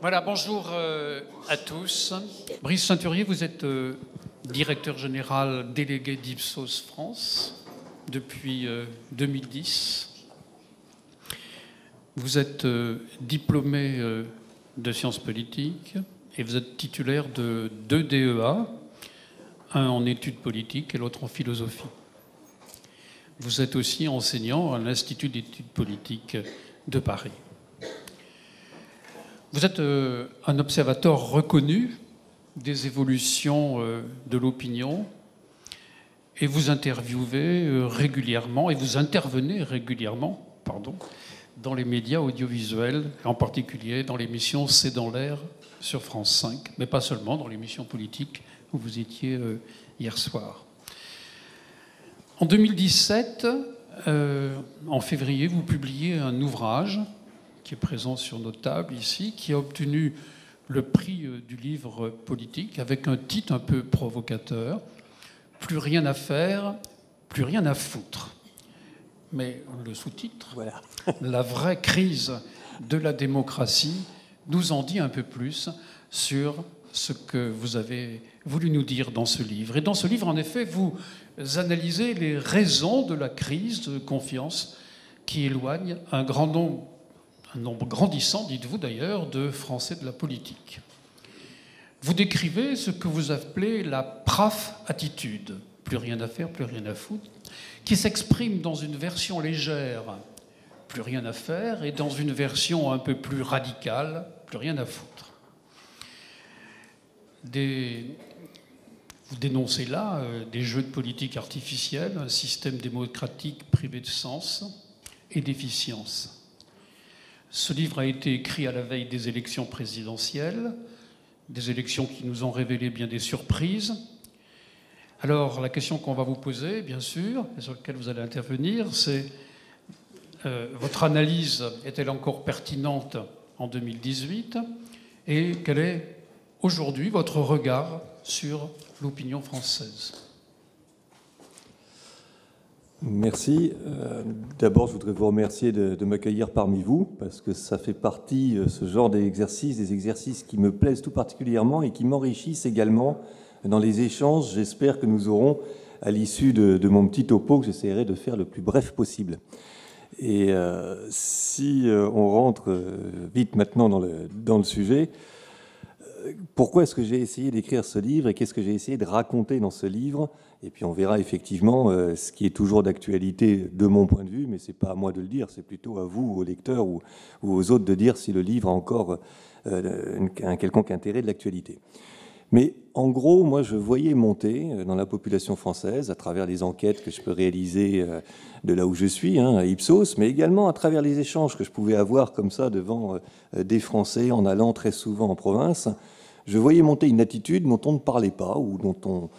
Voilà, bonjour euh, à tous. Brice Ceinturier, vous êtes euh, directeur général délégué d'Ipsos France depuis 2010. Euh, vous êtes diplômé de sciences politiques et vous êtes titulaire de deux DEA, un en études politiques et l'autre en philosophie. Vous êtes aussi enseignant à l'Institut d'études politiques de Paris. Vous êtes euh, un observateur reconnu des évolutions euh, de l'opinion et vous interviewez euh, régulièrement et vous intervenez régulièrement pardon, dans les médias audiovisuels, en particulier dans l'émission C'est dans l'air sur France 5, mais pas seulement dans l'émission politique où vous étiez hier soir. En 2017, en février, vous publiez un ouvrage qui est présent sur nos tables ici, qui a obtenu le prix euh, du livre politique avec un titre un peu provocateur Plus rien à faire, plus rien à foutre. Mais le sous-titre, voilà. La vraie crise de la démocratie, nous en dit un peu plus sur ce que vous avez voulu nous dire dans ce livre. Et dans ce livre, en effet, vous analysez les raisons de la crise de confiance qui éloigne un grand nombre un nombre grandissant, dites-vous d'ailleurs, de Français de la politique. Vous décrivez ce que vous appelez la PRAF attitude, plus rien à faire, plus rien à foutre, qui s'exprime dans une version légère, plus rien à faire, et dans une version un peu plus radicale, plus rien à foutre. Vous dénoncez là euh, des jeux de politique artificiels, un système démocratique privé de sens et d'efficience. Ce livre a été écrit à la veille des élections présidentielles, des élections qui nous ont révélé bien des surprises. Alors la question qu'on va vous poser, bien sûr, et sur laquelle vous allez intervenir, c'est euh, votre analyse est-elle encore pertinente en 2018 Et quel est aujourd'hui votre regard sur l'opinion française Merci. Euh, d'abord, je voudrais vous remercier de, m'accueillir parmi vous, parce que ça fait partie, euh, ce genre d'exercice, des exercices qui me plaisent tout particulièrement et qui m'enrichissent également dans les échanges, j'espère que nous aurons à l'issue de, mon petit topo que j'essaierai de faire le plus bref possible. Et euh, si on rentre vite maintenant dans le sujet, pourquoi est-ce que j'ai essayé d'écrire ce livre et qu'est-ce que j'ai essayé de raconter dans ce livre? Et puis on verra effectivement euh, ce qui est toujours d'actualité de mon point de vue, mais ce n'est pas à moi de le dire, c'est plutôt à vous, aux lecteurs ou, aux autres de dire si le livre a encore euh, un quelconque intérêt de l'actualité. Mais en gros, moi, je voyais monter euh, dans la population française, à travers les enquêtes que je peux réaliser de là où je suis, hein, à Ipsos, mais également à travers les échanges que je pouvais avoir comme ça devant des Français en allant très souvent en province, je voyais monter une attitude dont on ne parlait pas ou dont on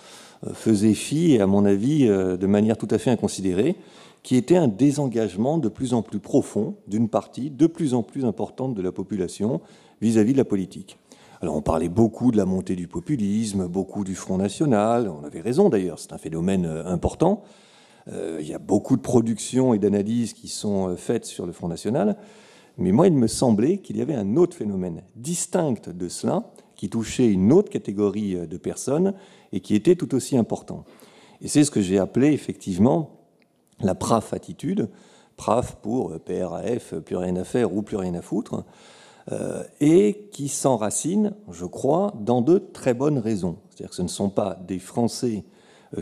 euh, faisait fi, à mon avis, euh, de manière tout à fait inconsidérée, qui était un désengagement de plus en plus profond d'une partie de plus en plus importante de la population vis-à-vis de la politique. Alors on parlait beaucoup de la montée du populisme, beaucoup du Front National, on avait raison d'ailleurs, c'est un phénomène euh, important. il y a beaucoup de productions et d'analyses qui sont faites sur le Front National, mais moi il me semblait qu'il y avait un autre phénomène distinct de cela, qui touchait une autre catégorie euh, de personnes et qui était tout aussi important. Et c'est ce que j'ai appelé effectivement la PRAF attitude, PRAF pour euh, PRAF, euh, plus rien à faire ou plus rien à foutre, et qui s'enracine, je crois, dans de très bonnes raisons. C'est-à-dire que ce ne sont pas des Français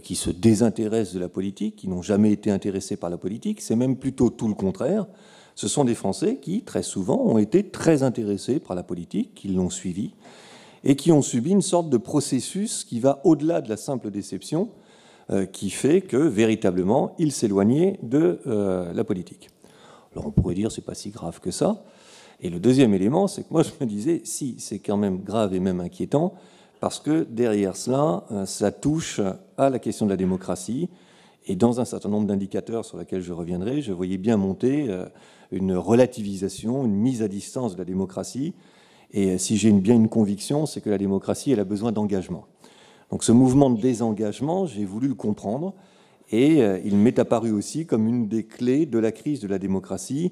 qui se désintéressent de la politique, qui n'ont jamais été intéressés par la politique, c'est même plutôt tout le contraire. Ce sont des Français qui, très souvent, ont été très intéressés par la politique, qui l'ont suivie, et qui ont subi une sorte de processus qui va au-delà de la simple déception, euh, qui fait que véritablement ils s'éloignaient de euh, la politique. Alors on pourrait dire c'est pas si grave que ça. Et le deuxième élément, c'est que moi je me disais si c'est quand même grave et même inquiétant parce que derrière cela, euh, ça touche à la question de la démocratie. Et dans un certain nombre d'indicateurs sur lesquels je reviendrai, je voyais bien monter une relativisation, une mise à distance de la démocratie, et si j'ai bien une conviction, c'est que la démocratie, elle a besoin d'engagement. Donc ce mouvement de désengagement, j'ai voulu le comprendre Et il m'est apparu aussi comme une des clés de la crise de la démocratie,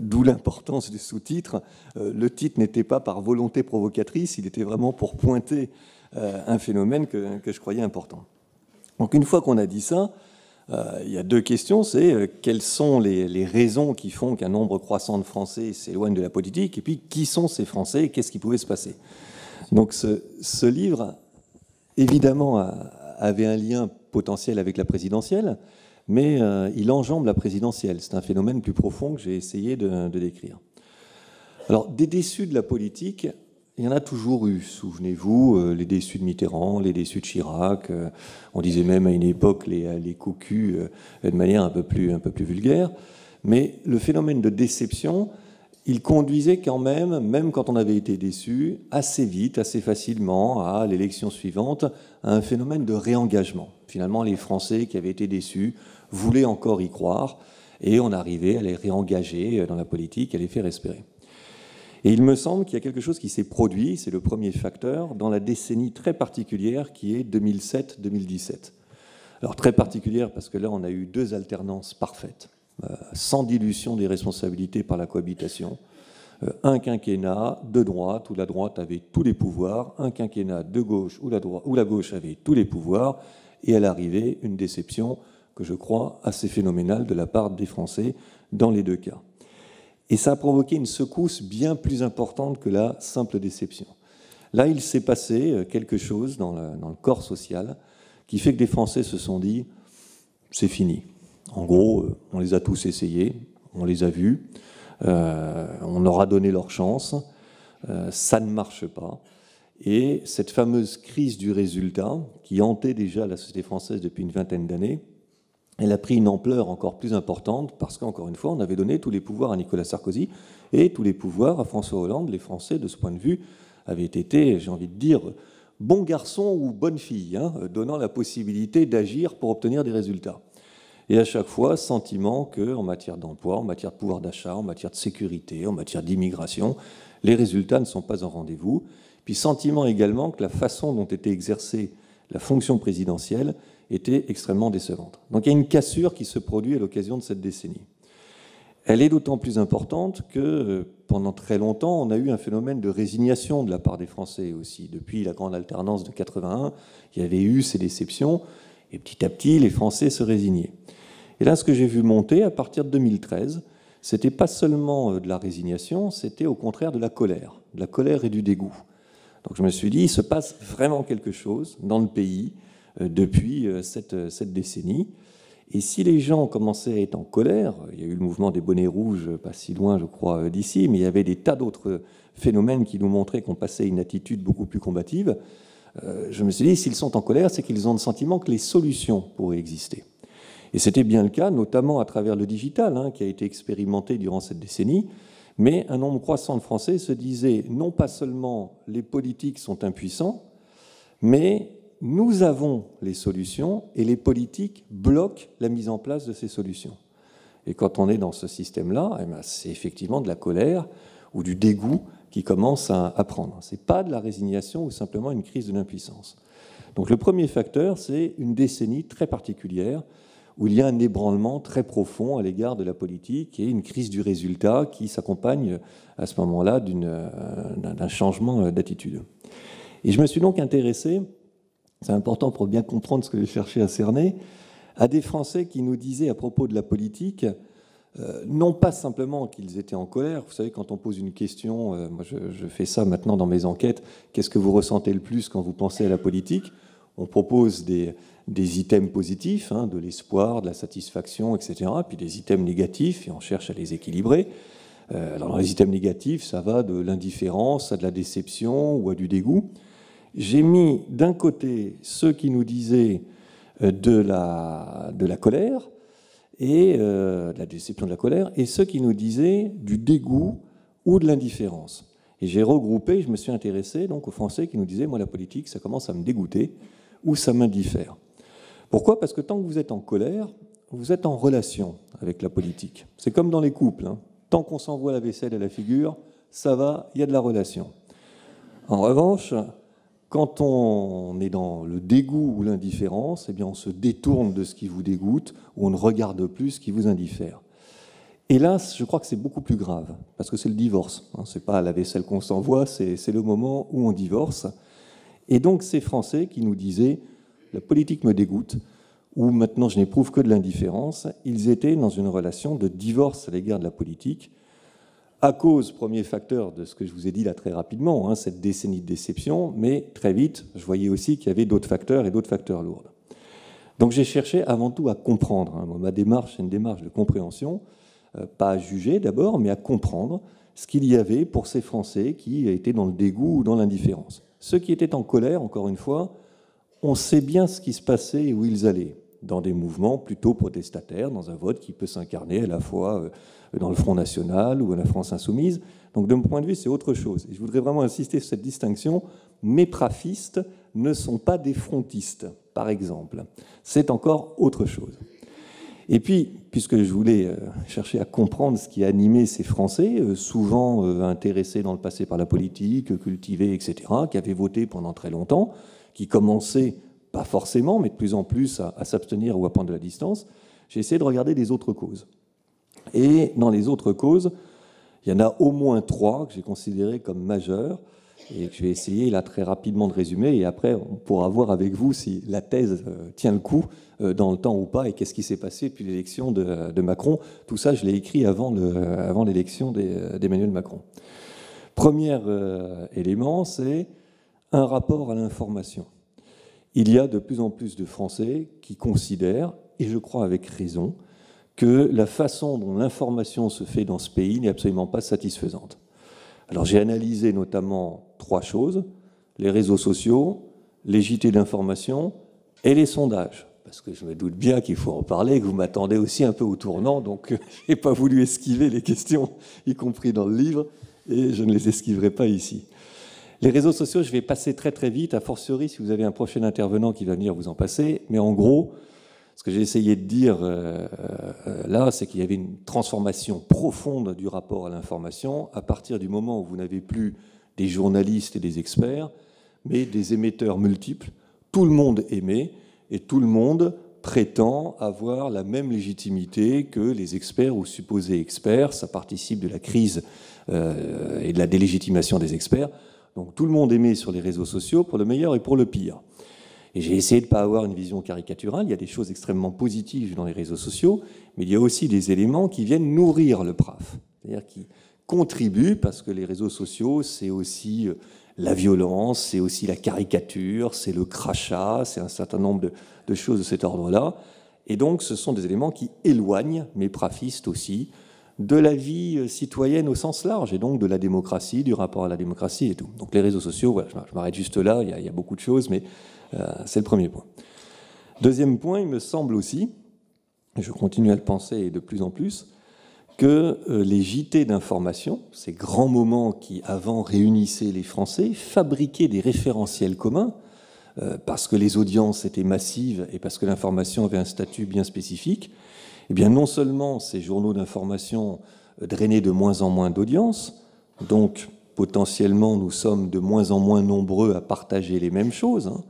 d'où l'importance du sous-titre. le titre n'était pas par volonté provocatrice, il était vraiment pour pointer un phénomène que, que je croyais important. Donc une fois qu'on a dit ça, euh, il y a deux questions. C'est euh, quelles sont les, raisons qui font qu'un nombre croissant de Français s'éloigne de la politique Et puis, qui sont ces Français et qu'est-ce qui pouvait se passer? Donc, ce, livre, évidemment, avait un lien potentiel avec la présidentielle, mais euh, il enjambe la présidentielle. C'est un phénomène plus profond que j'ai essayé de, de décrire. Alors, des déçus de la polique, il y en a toujours eu, souvenez-vous, euh, les déçus de Mitterrand, les déçus de Chirac, euh, on disait même à une époque les, les euh, de manière un peu, plus, un peu plus vulgaire. Mais le phénomène de déception, il conduisait quand même, même quand on avait été déçu, assez vite, assez facilement, à l'élection suivante, à un phénomène de réengagement. Finalement, les Français qui avaient été déçus voulaient encore y croire, et on arrivait à les réengager dans la politique, à les faire espérer. Et il me semble qu'il y a quelque chose qui s'est produit, c'est le premier facteur, dans la décennie très particulière qui est 2007-2017. Alors très particulière parce que là, on a eu deux alternances parfaites, euh, sans dilution des responsabilités par la cohabitation. Euh, un quinquennat de droite, où la droite avait tous les pouvoirs, un quinquennat de gauche, où la, où la gauche avait tous les pouvoirs, et à l'arrivée, une déception que je crois assez phénoménale de la part des Français dans les deux cas. Et ça a provoqué une secousse bien plus importante que la simple déception. Là, il s'est passé euh, quelque chose dans le, corps social qui fait que des Français se sont dit c'est fini. En gros, euh, on les a tous essayés, on les a vus, euh, on leur a donné leur chance, ça ne marche pas. Et cette fameuse crise du résultat, qui hantait déjà la société française depuis une vingtaine d'années, elle a pris une ampleur encore plus importante parce qu'encore une fois, on avait donné tous les pouvoirs à Nicolas Sarkozy et tous les pouvoirs à François Hollande. Les Français, de ce point de vue, avaient été, j'ai envie de dire, bons garçons ou bonnes filles, hein, donnant la possibilité d'agir pour obtenir des résultats. Et à chaque fois, sentiment qu'en matière d'emploi, en matière de pouvoir d'achat, en matière de sécurité, en matière d'immigration, les résultats ne sont pas en rendez-vous. Puis sentiment également que la façon dont était exercée la fonction présidentielle était extrêmement décevante. Donc il y a une cassure qui se produit à l'occasion de cette décennie. Elle est d'autant plus importante que euh, pendant très longtemps, on a eu un phénomène de résignation de la part des Français aussi. Depuis la grande alternance de 81, il y avait eu ces déceptions, et petit à petit, les Français se résignaient. Et là, ce que j'ai vu monter à partir de 2013, c'était pas seulement euh, de la résignation, c'était au contraire de la colère, de la colère et du dégoût. Donc je me suis dit, il se passe vraiment quelque chose dans le pays, depuis euh, cette, cette, décennie. Et si les gens commençaient à être en colère, il y a eu le mouvement des bonnets rouges pas si loin, je crois, euh, d'ici, mais il y avait des tas d'autres phénomènes qui nous montraient qu'on passait une attitude beaucoup plus combative. Je me suis dit, s'ils sont en colère, c'est qu'ils ont le sentiment que les solutions pourraient exister. Et c'était bien le cas, notamment à travers le digital, hein, qui a été expérimenté durant cette décennie. Mais un nombre croissant de Français se disaient non pas seulement les politiques sont impuissants, mais nous avons les solutions et les politiques bloquent la mise en place de ces solutions. Et quand on est dans ce système-là, eh ben, c'est effectivement de la colère ou du dégoût qui commence à, prendre. Ce n'est pas de la résignation ou simplement une crise de l'impuissance. Donc le premier facteur, c'est une décennie très particulière où il y a un ébranlement très profond à l'égard de la politique et une crise du résultat qui s'accompagne à ce moment-là euh, d'un changement d'attitude. Et je me suis donc intéressé c'est important pour bien comprendre ce que j'ai cherché à cerner, à des Français qui nous disaient à propos de la politique, euh, non pas simplement qu'ils étaient en colère, vous savez, quand on pose une question, euh, moi je, fais ça maintenant dans mes enquêtes, qu'est-ce que vous ressentez le plus quand vous pensez à la politique? On propose des, items positifs, hein, de l'espoir, de la satisfaction, etc., puis des items négatifs, et on cherche à les équilibrer. Euh, alors dans les items négatifs, ça va de l'indifférence à de la déception ou à du dégoût j'ai mis d'un côté ceux qui nous disaient euh, de la, de la colère et euh, de la déception de la colère, et ceux qui nous disaient du dégoût ou de l'indifférence. Et j'ai regroupé, je me suis intéressé donc aux Français qui nous disaient, moi la politique, ça commence à me dégoûter ou ça m'indiffère. Pourquoi? Parce que tant que vous êtes en colère, vous êtes en relation avec la politique. C'est comme dans les couples. Hein. Tant qu'on s'envoie la vaisselle à la figure, ça va, il y a de la relation. En revanche, quand on est dans le dégoût ou l'indifférence, eh bien on se détourne de ce qui vous dégoûte ou on ne regarde plus ce qui vous indiffère. Hélas, je crois que c'est beaucoup plus grave, parce que c'est le divorce. Hein. Ce n'est pas la vaisselle qu'on s'envoie, c'est le moment où on divorce. Et donc ces Français qui nous disaient la politique me dégoûte, ou maintenant je n'éprouve que de l'indifférence, ils étaient dans une relation de divorce à l'égard de la politique, à cause, premier facteur, de ce que je vous ai dit là très rapidement, hein, cette décennie de déception, mais très vite, je voyais aussi qu'il y avait d'autres facteurs et d'autres facteurs lourds. Donc j'ai cherché avant tout à comprendre. Hein. Ma démarche, c'est une démarche de compréhension, euh, pas à juger d'abord, mais à comprendre ce qu'il y avait pour ces Français qui étaient dans le dégoût ou dans l'indifférence. Ceux qui étaient en colère, encore une fois, on sait bien ce qui se passait et où ils allaient, dans des mouvements plutôt protestataires, dans un vote qui peut s'incarner à la fois euh, dans le Front National ou à la France Insoumise. Donc de mon point de vue, c'est autre chose. Et je voudrais vraiment insister sur cette distinction. Mes prafistes ne sont pas des frontistes, par exemple. C'est encore autre chose. Et puis, puisque je voulais euh, chercher à comprendre ce qui animait ces Français, euh, souvent intéressés dans le passé par la politique, cultivés, etc., qui avaient voté pendant très longtemps, qui commençaient, pas forcément, mais de plus en plus à, s'abstenir ou à prendre de la distance, j'ai essayé de regarder des autres causes. Et dans les autres causes, il y en a au moins trois que j'ai considérées comme majeures et que je vais essayer là très rapidement de résumer et après on pourra voir avec vous si la thèse euh, tient le coup euh, dans le temps ou pas et qu'est-ce qui s'est passé depuis l'élection de, Macron. Tout ça, je l'ai écrit avant l'élection d'Emmanuel Macron. Premier euh, élément, c'est un rapport à l'information. Il y a de plus en plus de Français qui considèrent, et je crois avec raison, que la façon dont l'information se fait dans ce pays n'est absolument pas satisfaisante. Alors j'ai analysé notamment trois choses, les réseaux sociaux, les JT d'information et les sondages. Parce que je me doute bien qu'il faut en parler, que vous m'attendez aussi un peu au tournant, donc je n'ai pas voulu esquiver les questions, y compris dans le livre, et je ne les esquiverai pas ici. Les réseaux sociaux, je vais passer très très vite, a fortiori si vous avez un prochain intervenant qui va venir vous en passer. Mais en gros, ce que j'ai essayé de dire euh, euh, là, c'est qu'il y avait une transformation profonde du rapport à l'information à partir du moment où vous n'avez plus des journalistes et des experts, mais des émetteurs multiples. Tout le monde émet et tout le monde prétend avoir la même légitimité que les experts ou supposés experts. Ça participe de la crise euh, et de la délégitimation des experts. Donc tout le monde émet sur les réseaux sociaux pour le meilleur et pour le pire. Et j'ai essayé de ne pas avoir une vision caricaturale. Il y a des choses extrêmement positives dans les réseaux sociaux, mais il y a aussi des éléments qui viennent nourrir le PRAF, c'est-à-dire qui contribuent, parce que les réseaux sociaux, c'est aussi euh, la violence, c'est aussi la caricature, c'est le crachat, c'est un certain nombre de, choses de cet ordre-là. Et donc, ce sont des éléments qui éloignent mes prafistes aussi de la vie euh, citoyenne au sens large, et donc de la démocratie, du rapport à la démocratie et tout. Donc les réseaux sociaux, voilà, je m'arrête juste là, il y, a, beaucoup de choses, mais c'est le premier point. Deuxième point, il me semble aussi, je continue à le penser de plus en plus, que euh, les JT d'information, ces grands moments qui avant réunissaient les Français, fabriquaient des référentiels communs, parce que les audiences étaient massives et parce que l'information avait un statut bien spécifique, eh bien non seulement ces journaux d'information euh, drainaient de moins en moins d'audience, donc potentiellement nous sommes de moins en moins nombreux à partager les mêmes choses, hein.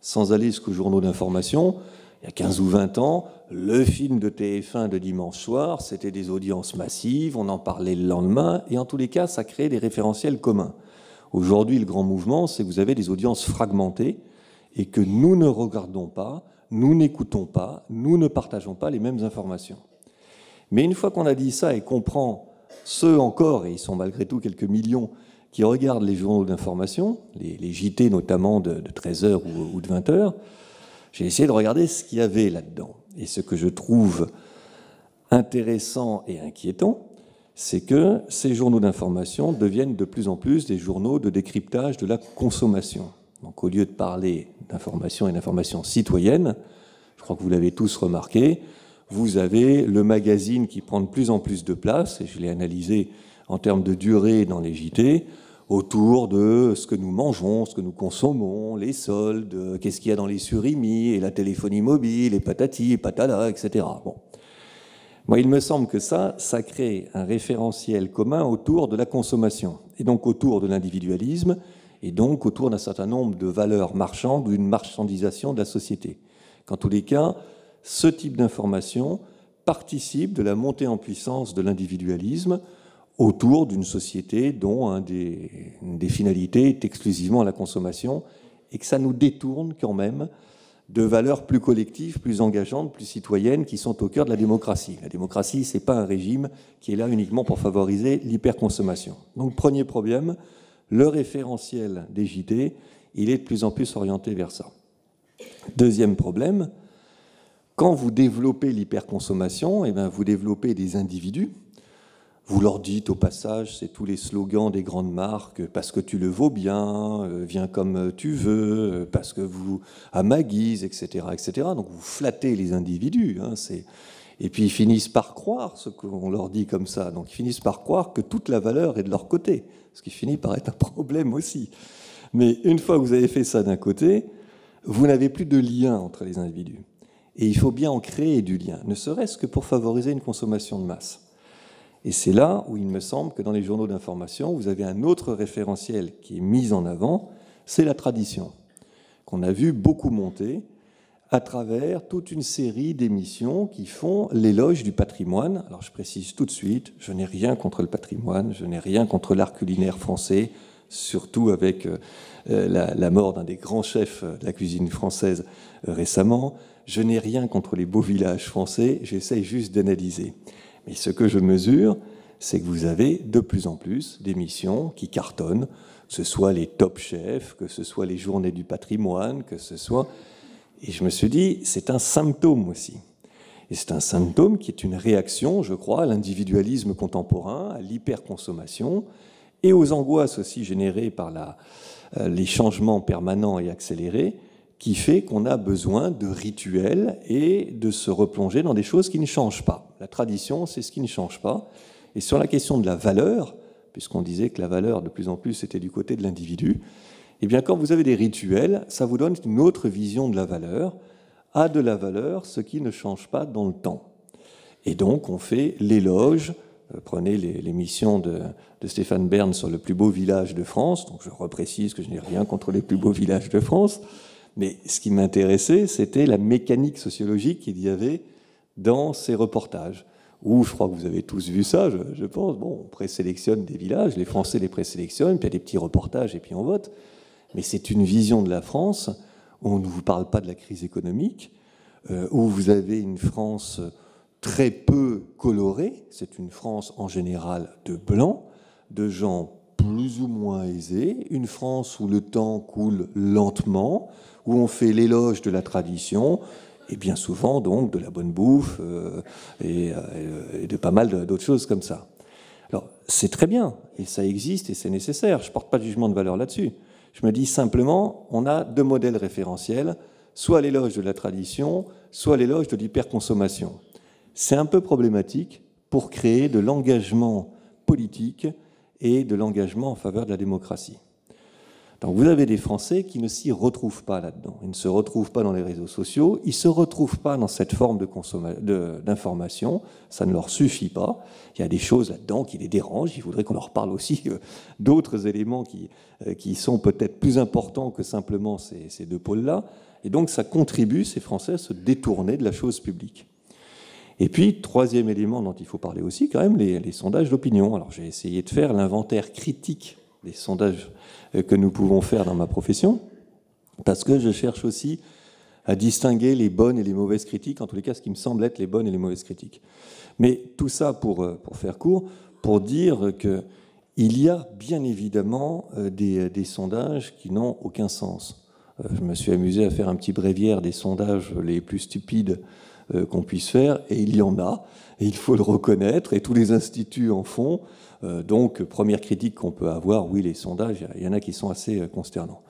Sans aller jusqu'aux journaux d'information. Il y a 15 ou 20 ans, le film de TF1 de dimanche soir, c'était des audiences massives, on en parlait le lendemain, et en tous les cas, ça créait des référentiels communs. Aujourd'hui, le grand mouvement, c'est que vous avez des audiences fragmentées et que nous ne regardons pas nous n'écoutons pas, nous ne partageons pas les mêmes informations. Mais une fois qu'on a dit ça et qu'on prend ceux encore, et ils sont malgré tout quelques millions, qui regardent les journaux d'information, les, JT notamment de, 13h ou, ou de 20h, j'ai essayé de regarder ce qu'il y avait là-dedans. Et ce que je trouve intéressant et inquiétant, c'est que ces journaux d'information deviennent de plus en plus des journaux de décryptage de la consommation. Donc au lieu de parler d'information et d'information citoyenne, je crois que vous l'avez tous remarqué, vous avez le magazine qui prend de plus en plus de place, et je l'ai analysé en termes de durée dans les JT, autour de ce que nous mangeons, ce que nous consommons, les soldes, qu'est-ce qu'il y a dans les surimis, et la téléphonie mobile, et patati, et patala, etc. Bon. Moi, il me semble que ça, ça crée un référentiel commun autour de la consommation, et donc autour de l'individualisme, et donc autour d'un certain nombre de valeurs marchandes ou une marchandisation de la société. Qu'en tous les cas, ce type d'information participe de la montée en puissance de l'individualisme autour d'une société dont une des finalités est exclusivement la consommation et que ça nous détourne quand même de valeurs plus collectives, plus engageantes, plus citoyennes, qui sont au cœur de la démocratie. La démocratie, ce n'est pas un régime qui est là uniquement pour favoriser l'hyperconsommation. Donc, premier problème, le référentiel des JT, il est de plus en plus orienté vers ça. Deuxième problème, quand vous développez l'hyperconsommation, eh bien, vous développez des individus vous leur dites au passage, c'est tous les slogans des grandes marques, parce que tu le vaux bien, euh, viens comme tu veux, euh, parce que vous, à ma guise, etc., etc. Donc vous flattez les individus. Hein, et puis ils finissent par croire ce qu'on leur dit comme ça. Donc ils finissent par croire que toute la valeur est de leur côté, ce qui finit par être un problème aussi. Mais une fois que vous avez fait ça d'un côté, vous n'avez plus de lien entre les individus. Et il faut bien en créer du lien, ne serait-ce que pour favoriser une consommation de masse. Et c'est là où il me semble que dans les journaux d'information, vous avez un autre référentiel qui est mis en avant, c'est la tradition, qu'on a vu beaucoup monter à travers toute une série d'émissions qui font l'éloge du patrimoine. Alors je précise tout de suite, je n'ai rien contre le patrimoine, je n'ai rien contre l'art culinaire français, surtout avec euh, la, la, mort d'un des grands chefs de la cuisine française euh, récemment. Je n'ai rien contre les beaux villages français, j'essaye juste d'analyser. Mais ce que je mesure, c'est que vous avez de plus en plus d'émissions qui cartonnent, que ce soit les top chefs, que ce soit les journées du patrimoine, que ce soit... Et je me suis dit, c'est un symptôme aussi. Et c'est un symptôme qui est une réaction, je crois, à l'individualisme contemporain, à l'hyperconsommation et aux angoisses aussi générées par euh, les changements permanents et accélérés qui fait qu'on a besoin de rituels et de se replonger dans des choses qui ne changent pas. La tradition, c'est ce qui ne change pas. Et sur la question de la valeur, puisqu'on disait que la valeur de plus en plus était du côté de l'individu, eh bien quand vous avez des rituels, ça vous donne une autre vision de la valeur. A de la valeur ce qui ne change pas dans le temps. Et donc on fait l'éloge. Euh, prenez l'émission de, de Stéphane Bern sur le plus beau village de France. Donc je reprécise que je n'ai rien contre les plus beaux villages de France. Mais ce qui m'intéressait, c'était la mécanique sociologique qu'il y avait dans ces reportages. Où je crois que vous avez tous vu ça, je, pense. Bon, on présélectionne des villages, les Français les présélectionnent, puis il y a des petits reportages et puis on vote. Mais c'est une vision de la France où on ne vous parle pas de la crise économique, euh, où vous avez une France très peu colorée. C'est une France en général de blancs, de gens plus ou moins aisés, une France où le temps coule lentement, où on fait l'éloge de la tradition, et bien souvent donc de la bonne bouffe euh, euh, et, de pas mal d'autres choses comme ça. Alors c'est très bien, et ça existe, et c'est nécessaire, je ne porte pas de jugement de valeur là-dessus. Je me dis simplement, on a deux modèles référentiels, soit l'éloge de la tradition, soit l'éloge de l'hyperconsommation. C'est un peu problématique pour créer de l'engagement politique et de l'engagement en faveur de la démocratie. Donc vous avez des Français qui ne s'y retrouvent pas là-dedans. Ils ne se retrouvent pas dans les réseaux sociaux, ils ne se retrouvent pas dans cette forme d'information, ça ne leur suffit pas. Il y a des choses là-dedans qui les dérangent, il faudrait qu'on leur parle aussi euh, d'autres éléments qui, euh, qui sont peut-être plus importants que simplement ces, ces deux pôles-là. Et donc ça contribue, ces Français, à se détourner de la chose publique. Et puis, troisième élément dont il faut parler aussi, quand même, les, sondages d'opinion. Alors, j'ai essayé de faire l'inventaire critique des sondages que nous pouvons faire dans ma profession, parce que je cherche aussi à distinguer les bonnes et les mauvaises critiques, en tous les cas, ce qui me semble être les bonnes et les mauvaises critiques. Mais tout ça, pour, euh, pour faire court, pour dire que il y a bien évidemment euh, des, des sondages qui n'ont aucun sens. Je me suis amusé à faire un petit bréviaire des sondages les plus stupides euh, qu'on puisse faire, et il y en a, et il faut le reconnaître, et tous les instituts en font. Euh, donc, première critique qu'on peut avoir, oui, les sondages, il y en a qui sont assez euh, consternants.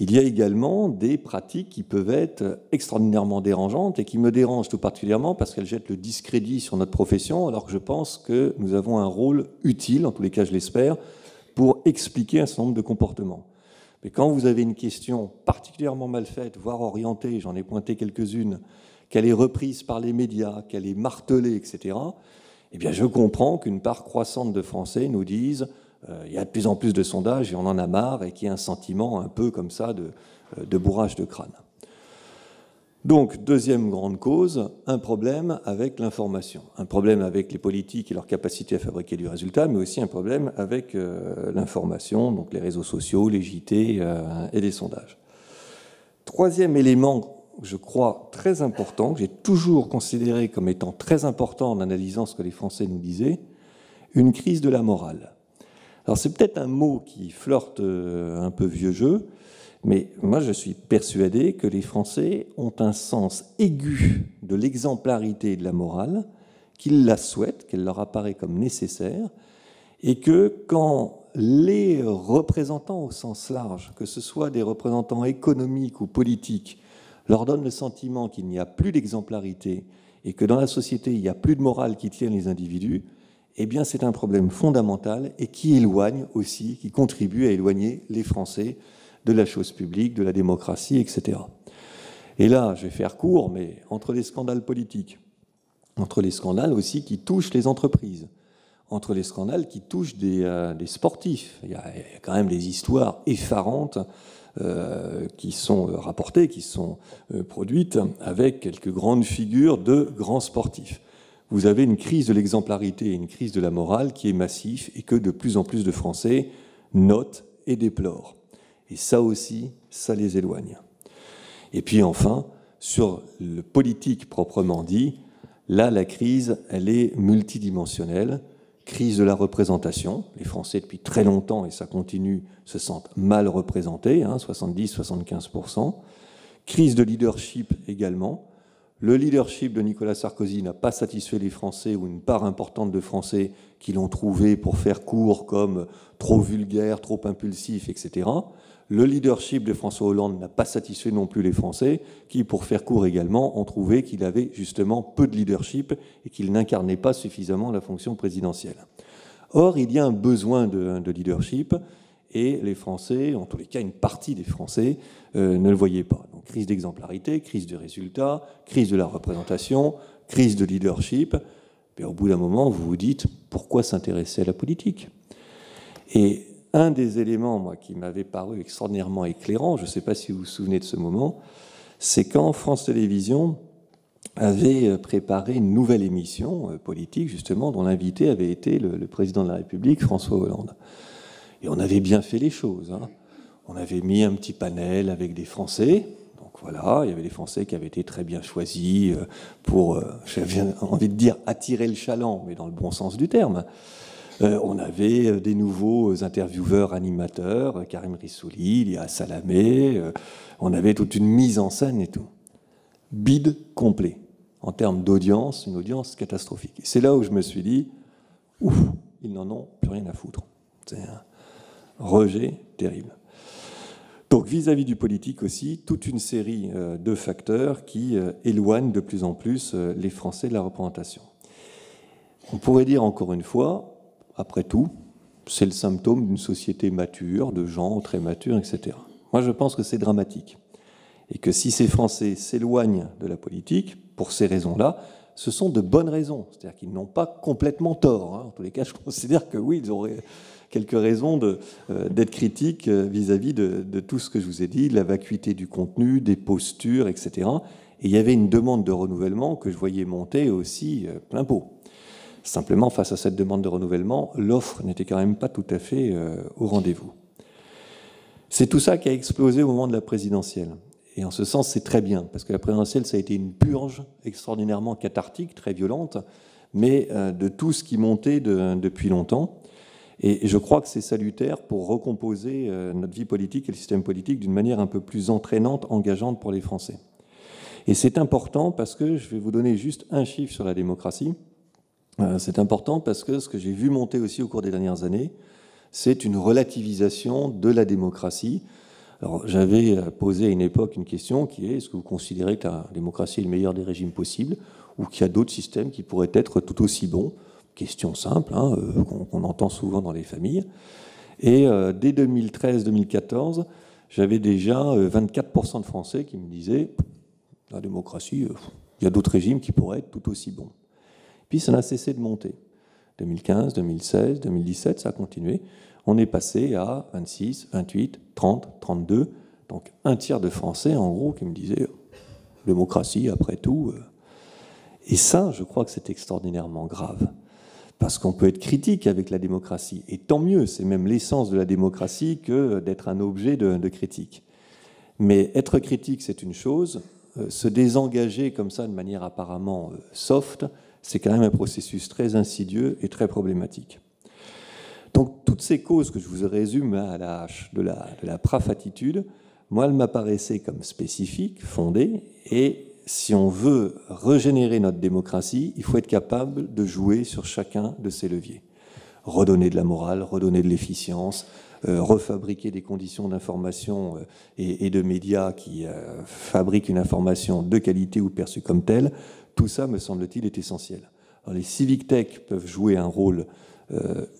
Il y a également des pratiques qui peuvent être extraordinairement dérangeantes et qui me dérangent tout particulièrement parce qu'elles jettent le discrédit sur notre profession, alors que je pense que nous avons un rôle utile, en tous les cas je l'espère, pour expliquer un certain nombre de comportements. Mais quand vous avez une question particulièrement mal faite, voire orientée, j'en ai pointé quelques-unes, qu'elle est reprise par les médias, qu'elle est martelée, etc., eh bien, je comprends qu'une part croissante de Français nous disent il y a de plus en plus de sondages et on en a marre et qu'il y a un sentiment un peu comme ça de, de bourrage de crâne. Donc, deuxième grande cause, un problème avec l'information. Un problème avec les politiques et leur capacité à fabriquer du résultat, mais aussi un problème avec euh, l'information, donc les réseaux sociaux, les JT euh, et les sondages. Troisième élément, je crois, très important, que j'ai toujours considéré comme étant très important en analysant ce que les Français nous disaient, une crise de la morale. Alors c'est peut-être un mot qui flirte euh, un peu vieux jeu, mais moi, je suis persuadé que les Français ont un sens aigu de l'exemplarité et de la morale, qu'ils la souhaitent, qu'elle leur apparaît comme nécessaire, et que quand les représentants au sens large, que ce soit des représentants économiques ou politiques, leur donnent le sentiment qu'il n'y a plus d'exemplarité et que dans la société, il n'y a plus de morale qui tienne les individus, eh bien c'est un problème fondamental et qui éloigne aussi, qui contribue à éloigner les Français de la chose publique, de la démocratie, etc. Et là, je vais faire court, mais entre les scandales politiques, entre les scandales aussi qui touchent les entreprises, entre les scandales qui touchent des, euh, sportifs, il y, a, quand même des histoires effarantes qui sont rapportées, qui sont euh, produites avec quelques grandes figures de grands sportifs. Vous avez une crise de l'exemplarité et une crise de la morale qui est massive et que de plus en plus de Français notent et déplorent. Et ça aussi, ça les éloigne. Et puis enfin, sur le politique proprement dit, là, la crise, elle est multidimensionnelle. Crise de la représentation. Les Français, depuis très longtemps, et ça continue, se sentent mal représentés, 70-75%. Hein, crise de leadership également. Le leadership de Nicolas Sarkozy n'a pas satisfait les Français ou une part importante de Français qui l'ont trouvé, pour faire court, comme trop vulgaire, trop impulsif, etc. Le leadership de François Hollande n'a pas satisfait non plus les Français, qui, pour faire court également, ont trouvé qu'il avait justement peu de leadership et qu'il n'incarnait pas suffisamment la fonction présidentielle. Or, il y a un besoin de, leadership et les Français, en tous les cas une partie des Français, euh, ne le voyaient pas. Donc crise d'exemplarité, crise de résultats, crise de la représentation, crise de leadership. Au bout d'un moment, vous vous dites pourquoi s'intéresser à la politique? Et un des éléments moi, qui m'avait paru extraordinairement éclairant, je ne sais pas si vous vous souvenez de ce moment, c'est quand France Télévisions avait euh, préparé une nouvelle émission euh, politique, justement, dont l'invité avait été le, président de la République, François Hollande. Et on avait bien fait les choses. Hein. On avait mis un petit panel avec des Français. Donc voilà, il y avait des Français qui avaient été très bien choisis euh, pour, j'avais envie de dire, attirer le chaland, mais dans le bon sens du terme. Euh, on avait euh, des nouveaux intervieweurs, animateurs, euh, Karim Rissouli, Lia Salamé, on avait toute une mise en scène et tout. Bide complet. En termes d'audience, une audience catastrophique. c'est là où je me suis dit, ouf, ils n'en ont plus rien à foutre. C'est un rejet terrible. Donc vis-à-vis du politique aussi, toute une série de facteurs qui éloignent de plus en plus les Français de la représentation. On pourrait dire encore une fois, après tout, c'est le symptôme d'une société mature, de gens très matures, etc. Moi, je pense que c'est dramatique. Et que si ces Français s'éloignent de la politique, pour ces raisons-là, ce sont de bonnes raisons. C'est-à-dire qu'ils n'ont pas complètement tort. Hein. En tous les cas, je considère que oui, ils auraient quelques raisons euh, d'être critiques euh, vis-à-vis de, de, tout ce que je vous ai dit, la vacuité du contenu, des postures, etc. Et il y avait une demande de renouvellement que je voyais monter aussi euh, plein pot. Simplement, face à cette demande de renouvellement, l'offre n'était quand même pas tout à fait euh, au rendez-vous. C'est tout ça qui a explosé au moment de la présidentielle. Et en ce sens, c'est très bien, parce que la présidentielle, ça a été une purge extraordinairement cathartique, très violente, mais euh, de tout ce qui montait depuis longtemps. Et je crois que c'est salutaire pour recomposer euh, notre vie politique et le système politique d'une manière un peu plus entraînante, engageante pour les Français. Et c'est important parce que je vais vous donner juste un chiffre sur la démocratie. Euh, c'est important parce que ce que j'ai vu monter aussi au cours des dernières années, c'est une relativisation de la démocratie. Alors, j'avais euh, posé à une époque une question qui est est-ce que vous considérez que la démocratie est le meilleur des régimes possibles ou qu'il y a d'autres systèmes qui pourraient être tout aussi bons? Question simple, hein, euh, qu'on entend souvent dans les familles. Et dès 2013-2014, j'avais déjà 24% de Français qui me disaient la démocratie, il y a d'autres régimes qui pourraient être tout aussi bons. Puis ça n'a cessé de monter. 2015, 2016, 2017, ça a continué. On est passé à 26, 28, 30, 32. Donc un tiers de Français, en gros, qui me disaient démocratie, après tout. Euh. Et ça, je crois que c'est extraordinairement grave. Parce qu'on peut être critique avec la démocratie. Et tant mieux, c'est même l'essence de la démocratie que d'être un objet de, critique. Mais être critique, c'est une chose. Euh, se désengager comme ça de manière apparemment euh, soft, c'est quand même un processus très insidieux et très problématique. Donc toutes ces causes que je vous résume à la hache de la, de la attitude, moi, elles m'apparaissaient comme spécifiques, fondées, et si on veut régénérer notre démocratie, il faut être capable de jouer sur chacun de ces leviers. Redonner de la morale, redonner de l'efficience, euh, refabriquer des conditions d'information euh, et, de médias qui euh, fabriquent une information de qualité ou perçue comme telle, tout ça, me semble-t-il, est essentiel. les civic tech peuvent jouer un rôle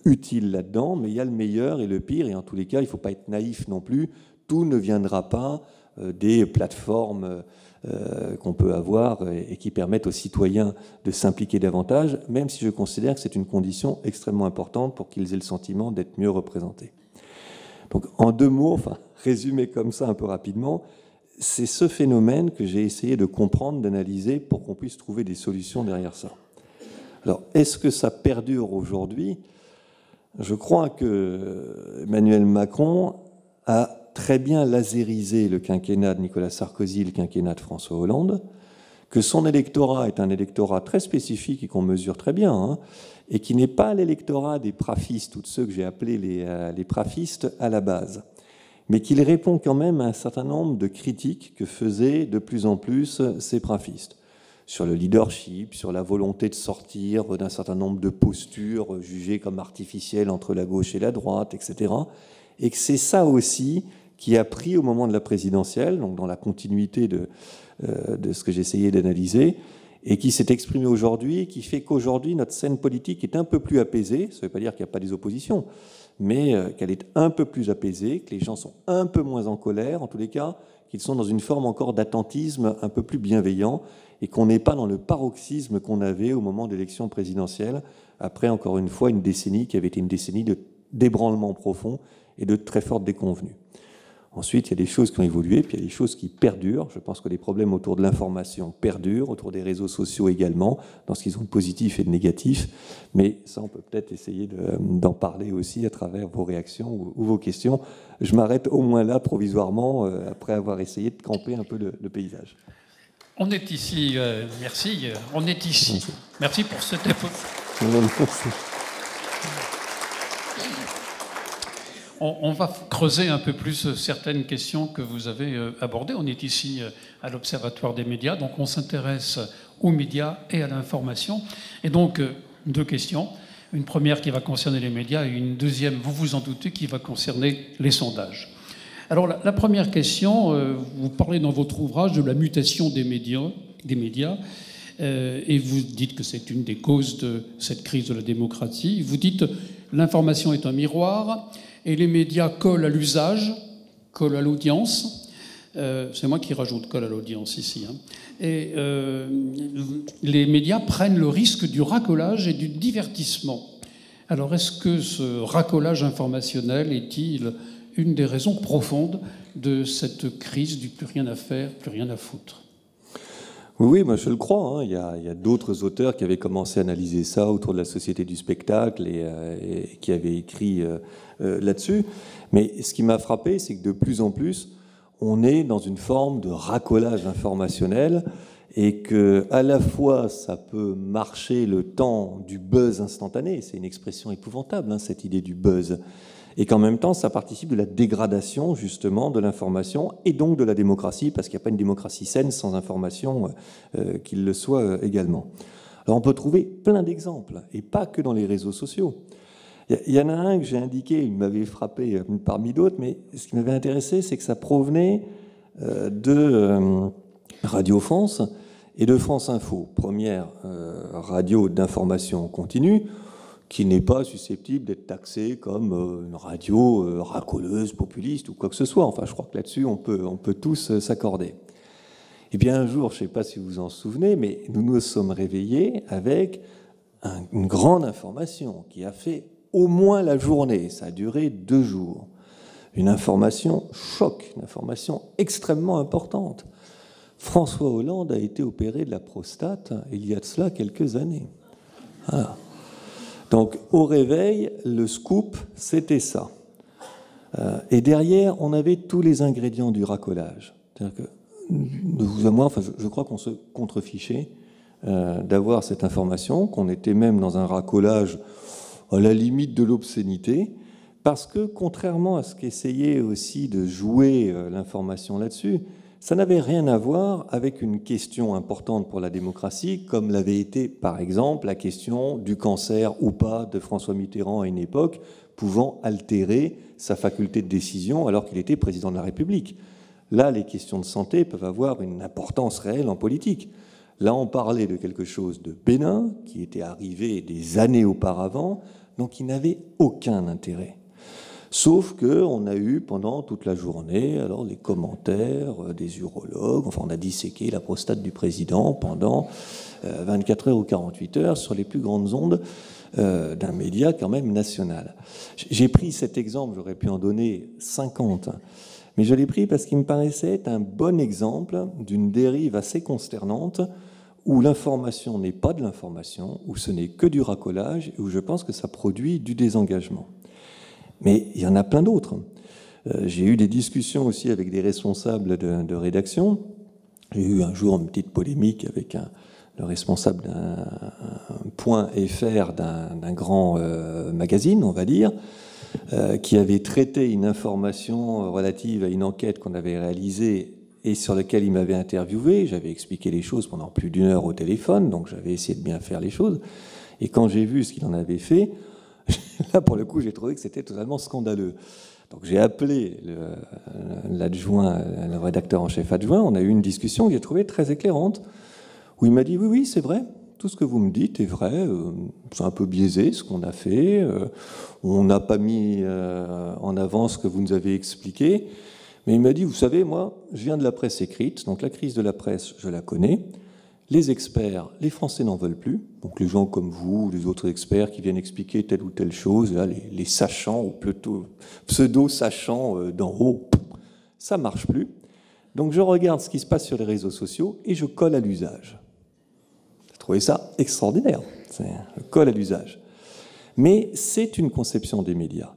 utile là-dedans, mais il y a le meilleur et le pire, et en tous les cas, il ne faut pas être naïf non plus. Tout ne viendra pas des plateformes qu'on peut avoir et qui permettent aux citoyens de s'impliquer davantage, même si je considère que c'est une condition extrêmement importante pour qu'ils aient le sentiment d'être mieux représentés. Donc en deux mots, enfin résumé comme ça un peu rapidement, c'est ce phénomène que j'ai essayé de comprendre, d'analyser pour qu'on puisse trouver des solutions derrière ça. Alors est-ce que ça perdure aujourd'hui? Je crois que Emmanuel Macron a très bien lasérisé le quinquennat de Nicolas Sarkozy, le quinquennat de François Hollande, que son électorat est un électorat très spécifique et qu'on mesure très bien. Hein, et qui n'est pas l'électorat des prafistes, tous ceux que j'ai appelés les, euh, les prafistes à la base, mais qu'il répond quand même à un certain nombre de critiques que faisaient de plus en plus ces prafistes sur le leadership, sur la volonté de sortir d'un certain nombre de postures jugées comme artificielles entre la gauche et la droite, etc. Et que c'est ça aussi qui a pris au moment de la présidentielle, donc dans la continuité de, euh, de ce que j'essayais d'analyser, et qui s'est exprimé aujourd'hui, qui fait qu'aujourd'hui notre scène politique est un peu plus apaisée. Ça ne veut pas dire qu'il n'y a pas des oppositions, mais euh, qu'elle est un peu plus apaisée, que les gens sont un peu moins en colère, en tous les cas, qu'ils sont dans une forme encore d'attentisme un peu plus bienveillant, et qu'on n'est pas dans le paroxysme qu'on avait au moment de l'élection présidentielle, après encore une fois une décennie qui avait été une décennie de d'ébranlement profond et de très forte déconvenue. Ensuite, il y a des choses qui ont évolué, puis il y a des choses qui perdurent. Je pense que les problèmes autour de l'information perdurent, autour des réseaux sociaux également, dans ce qu'ils ont de positif et de négatif. Mais ça, on peut peut-être essayer d'en parler aussi à travers vos réactions ou, vos questions. Je m'arrête au moins là provisoirement, euh, après avoir essayé de camper un peu le, paysage. On est ici, euh, merci, on est ici. Merci, pour cette On, va creuser un peu plus certaines questions que vous avez euh, abordées. On est ici euh, à l'Observatoire des médias, donc on s'intéresse aux médias et à l'information. Et donc, euh, deux questions. Une première qui va concerner les médias et une deuxième, vous vous en doutez, qui va concerner les sondages. Alors, la, première question, vous parlez dans votre ouvrage de la mutation des médias, des médias et vous dites que c'est une des causes de cette crise de la démocratie. Vous dites l'information est un miroir et les médias collent à l'usage, collent à l'audience. Euh, c'est moi qui rajoute colle à l'audience ici. Hein. Et euh, les médias prennent le risque du racolage et du divertissement. Alors est-ce que ce racolage informationnel est-il une des raisons profondes de cette crise du plus rien à faire, plus rien à foutre? Oui, moi je le crois. Hein. Il y a, d'autres auteurs qui avaient commencé à analyser ça autour de la société du spectacle et, euh, qui avaient écrit euh, là-dessus. Mais ce qui m'a frappé, c'est que de plus en plus, on est dans une forme de racolage informationnel et que à la fois ça peut marcher le temps du buzz instantané, c'est une expression épouvantable hein, cette idée du buzz, et qu'en même temps ça participe de la dégradation justement de l'information et donc de la démocratie, parce qu'il n'y a pas une démocratie saine sans information euh, qu'il le soit euh, également. Alors on peut trouver plein d'exemples, et pas que dans les réseaux sociaux. Il y en a un que j'ai indiqué, il m'avait frappé euh, parmi d'autres, mais ce qui m'avait intéressé, c'est que ça provenait euh, de euh, Radio France et de France Info, première radio d'information continue, qui n'est pas susceptible d'être taxée comme une radio racoleuse, populiste ou quoi que ce soit. Enfin, je crois que là-dessus, on peut, on peut tous s'accorder. Et eh bien, un jour, je ne sais pas si vous vous en souvenez, mais nous nous sommes réveillés avec une grande information qui a fait au moins la journée, ça a duré deux jours. Une information choc, une information extrêmement importante. François Hollande a été opéré de la prostate il y a de cela quelques années. Donc au réveil, le scoop, c'était ça. Euh, et derrière, on avait tous les ingrédients du racolage. C'est-à-dire que, de vous à moi, enfin, je, crois qu'on se contrefichait euh, d'avoir cette information, qu'on était même dans un racolage à la limite de l'obscénité, parce que contrairement à ce qu'essayait aussi de jouer euh, l'information là-dessus, ça n'avait rien à voir avec une question importante pour la démocratie, comme l'avait été par exemple la question du cancer ou pas de François Mitterrand à une époque, pouvant altérer sa faculté de décision alors qu'il était président de la République. Là, les questions de santé peuvent avoir une importance réelle en politique. Là, on parlait de quelque chose de bénin, qui était arrivé des années auparavant, donc qui n'avait aucun intérêt. Sauf qu'on a eu pendant toute la journée alors les commentaires euh, des urologues, enfin on a disséqué la prostate du président pendant 24 euh, heures ou 48 heures sur les plus grandes ondes euh, d'un média quand même national. J'ai pris cet exemple, j'aurais pu en donner 50, mais je l'ai pris parce qu'il me paraissait être un bon exemple d'une dérive assez consternante où l'information n'est pas de l'information, où ce n'est que du racolage, et où je pense que ça produit du désengagement. Mais il y en a plein d'autres. Euh, j'ai eu des discussions aussi avec des responsables de, rédaction. J'ai eu un jour une petite polémique avec le responsable d'un point FR d'un grand euh, magazine, on va dire, euh, qui avait traité une information relative à une enquête qu'on avait réalisée et sur laquelle il m'avait interviewé. J'avais expliqué les choses pendant plus d'une heure au téléphone, donc j'avais essayé de bien faire les choses. Et quand j'ai vu ce qu'il en avait fait, là, pour le coup, j'ai trouvé que c'était totalement scandaleux. Donc j'ai appelé l'adjoint, le, rédacteur en chef adjoint. On a eu une discussion que j'ai trouvée très éclairante, où il m'a dit oui, oui, c'est vrai. Tout ce que vous me dites est vrai. Euh, c'est un peu biaisé ce qu'on a fait. Euh, on n'a pas mis euh, en avant ce que vous nous avez expliqué. Mais il m'a dit, vous savez, moi, je viens de la presse écrite, donc la crise de la presse, je la connais. Les experts, les Français n'en veulent plus. Donc les gens comme vous, les autres experts qui viennent expliquer telle ou telle chose, là, les, sachants ou plutôt pseudo-sachants euh, d'en haut, ça marche plus. Donc je regarde ce qui se passe sur les réseaux sociaux et je colle à l'usage. J'ai trouvé ça extraordinaire. Je colle à l'usage. Mais c'est une conception des médias.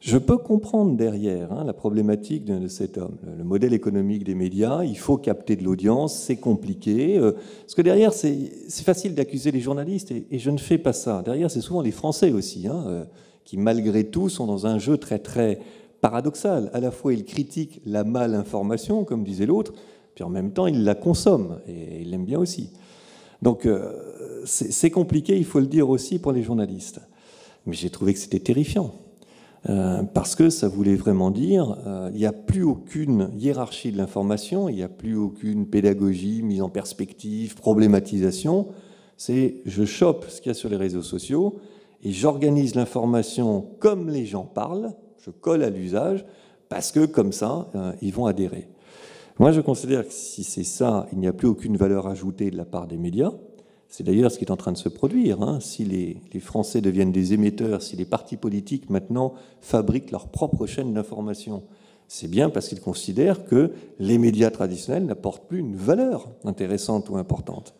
Je peux comprendre derrière hein, la problématique de, cet homme. Le, modèle économique des médias, il faut capter de l'audience, c'est compliqué. Euh, parce que derrière, c'est facile d'accuser les journalistes, et, je ne fais pas ça. Derrière, c'est souvent les Français aussi, hein, euh, qui malgré tout sont dans un jeu très très paradoxal. À la fois, ils critiquent la malinformation, comme disait l'autre, puis en même temps, ils la consomment, et ils l'aiment bien aussi. Donc, euh, c'est compliqué, il faut le dire aussi pour les journalistes. Mais j'ai trouvé que c'était terrifiant. Euh, parce que ça voulait vraiment dire euh, il n'y a plus aucune hiérarchie de l'information, il n'y a plus aucune pédagogie, mise en perspective, problématisation. C'est je chope ce qu'il y a sur les réseaux sociaux et j'organise l'information comme les gens parlent, je colle à l'usage, parce que comme ça, euh, ils vont adhérer. Moi, je considère que si c'est ça, il n'y a plus aucune valeur ajoutée de la part des médias. C'est d'ailleurs ce qui est en train de se produire. Hein. Si les, Français deviennent des émetteurs, si les partis politiques maintenant fabriquent leur propre chaîne d'information, c'est bien parce qu'ils considèrent que les médias traditionnels n'apportent plus une valeur intéressante ou importante.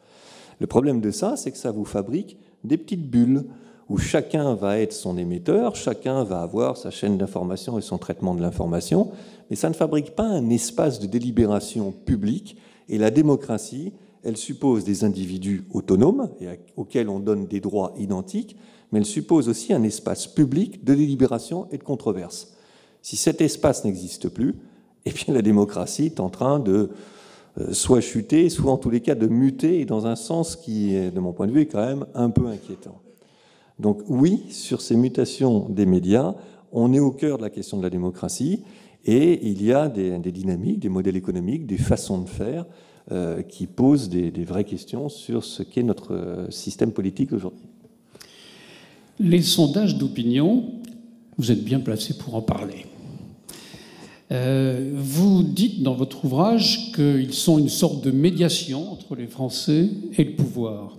Le problème de ça, c'est que ça vous fabrique des petites bulles où chacun va être son émetteur, chacun va avoir sa chaîne d'information et son traitement de l'information, mais ça ne fabrique pas un espace de délibération publique et la démocratie elle suppose des individus autonomes et auxquels on donne des droits identiques, mais elle suppose aussi un espace public de délibération et de controverse. Si cet espace n'existe plus, eh bien la démocratie est en train de euh, soit chuter, soit en tous les cas de muter, dans un sens qui, de mon point de vue, est quand même un peu inquiétant. Donc oui, sur ces mutations des médias, on est au cœur de la question de la démocratie, et il y a des, des dynamiques, des modèles économiques, des façons de faire euh, qui pose des, vraies questions sur ce qu'est notre euh, système politique aujourd'hui. Les sondages d'opinion, vous êtes bien placé pour en parler. Euh, vous dites dans votre ouvrage qu'ils sont une sorte de médiation entre les Français et le pouvoir.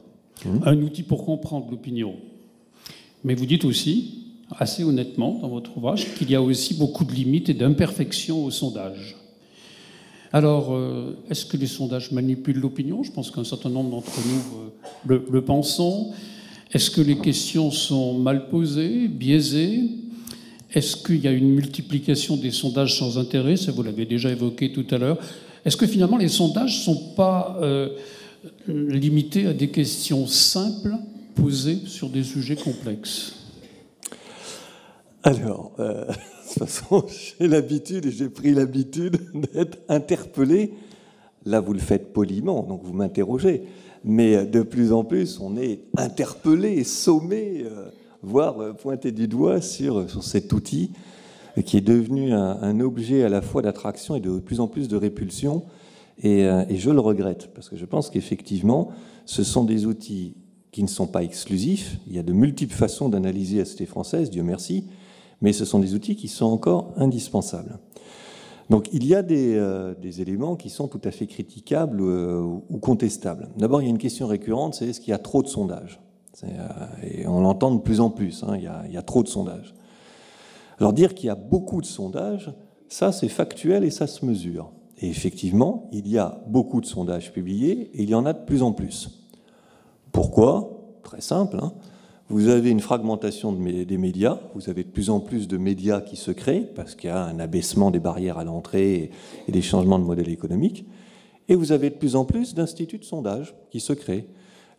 mmh. un outil pour comprendre l'opinion. Mais vous dites aussi, assez honnêtement dans votre ouvrage, qu'il y a aussi beaucoup de limites et d'imperfections au sondage. Alors, euh, est-ce que les sondages manipulent l'opinion? Je pense qu'un certain nombre d'entre nous euh, le, pensons. Est-ce que les questions sont mal posées, biaisées? Est-ce qu'il y a une multiplication des sondages sans intérêt? Ça, vous l'avez déjà évoqué tout à l'heure. Est-ce que finalement les sondages ne sont pas euh, limités à des questions simples posées sur des sujets complexes? Alors, toute façon, j'ai l'habitude et j'ai pris l'habitude d'être interpellé. Là, vous le faites poliment, donc vous m'interrogez. Mais de plus en plus, on est interpellé, sommé, euh, voire euh, pointé du doigt sur, sur cet outil qui est devenu un, objet à la fois d'attraction et de plus en plus de répulsion. Et, euh, et je le regrette, parce que je pense qu'effectivement, ce sont des outils qui ne sont pas exclusifs. Il y a de multiples façons d'analyser la société française, Dieu merci mais ce sont des outils qui sont encore indispensables. Donc il y a des, euh, éléments qui sont tout à fait critiquables euh, ou contestables. D'abord, il y a une question récurrente, c'est est-ce qu'il y a trop de sondages? Euh, Et on l'entend de plus en plus, hein, il, y a, trop de sondages. Alors dire qu'il y a beaucoup de sondages, ça c'est factuel et ça se mesure. Et effectivement, il y a beaucoup de sondages publiés et il y en a de plus en plus. Pourquoi? Très simple. Hein vous avez une fragmentation des médias, vous avez de plus en plus de médias qui se créent parce qu'il y a un abaissement des barrières à l'entrée et des changements de modèle économique, et vous avez de plus en plus d'instituts de sondage qui se créent.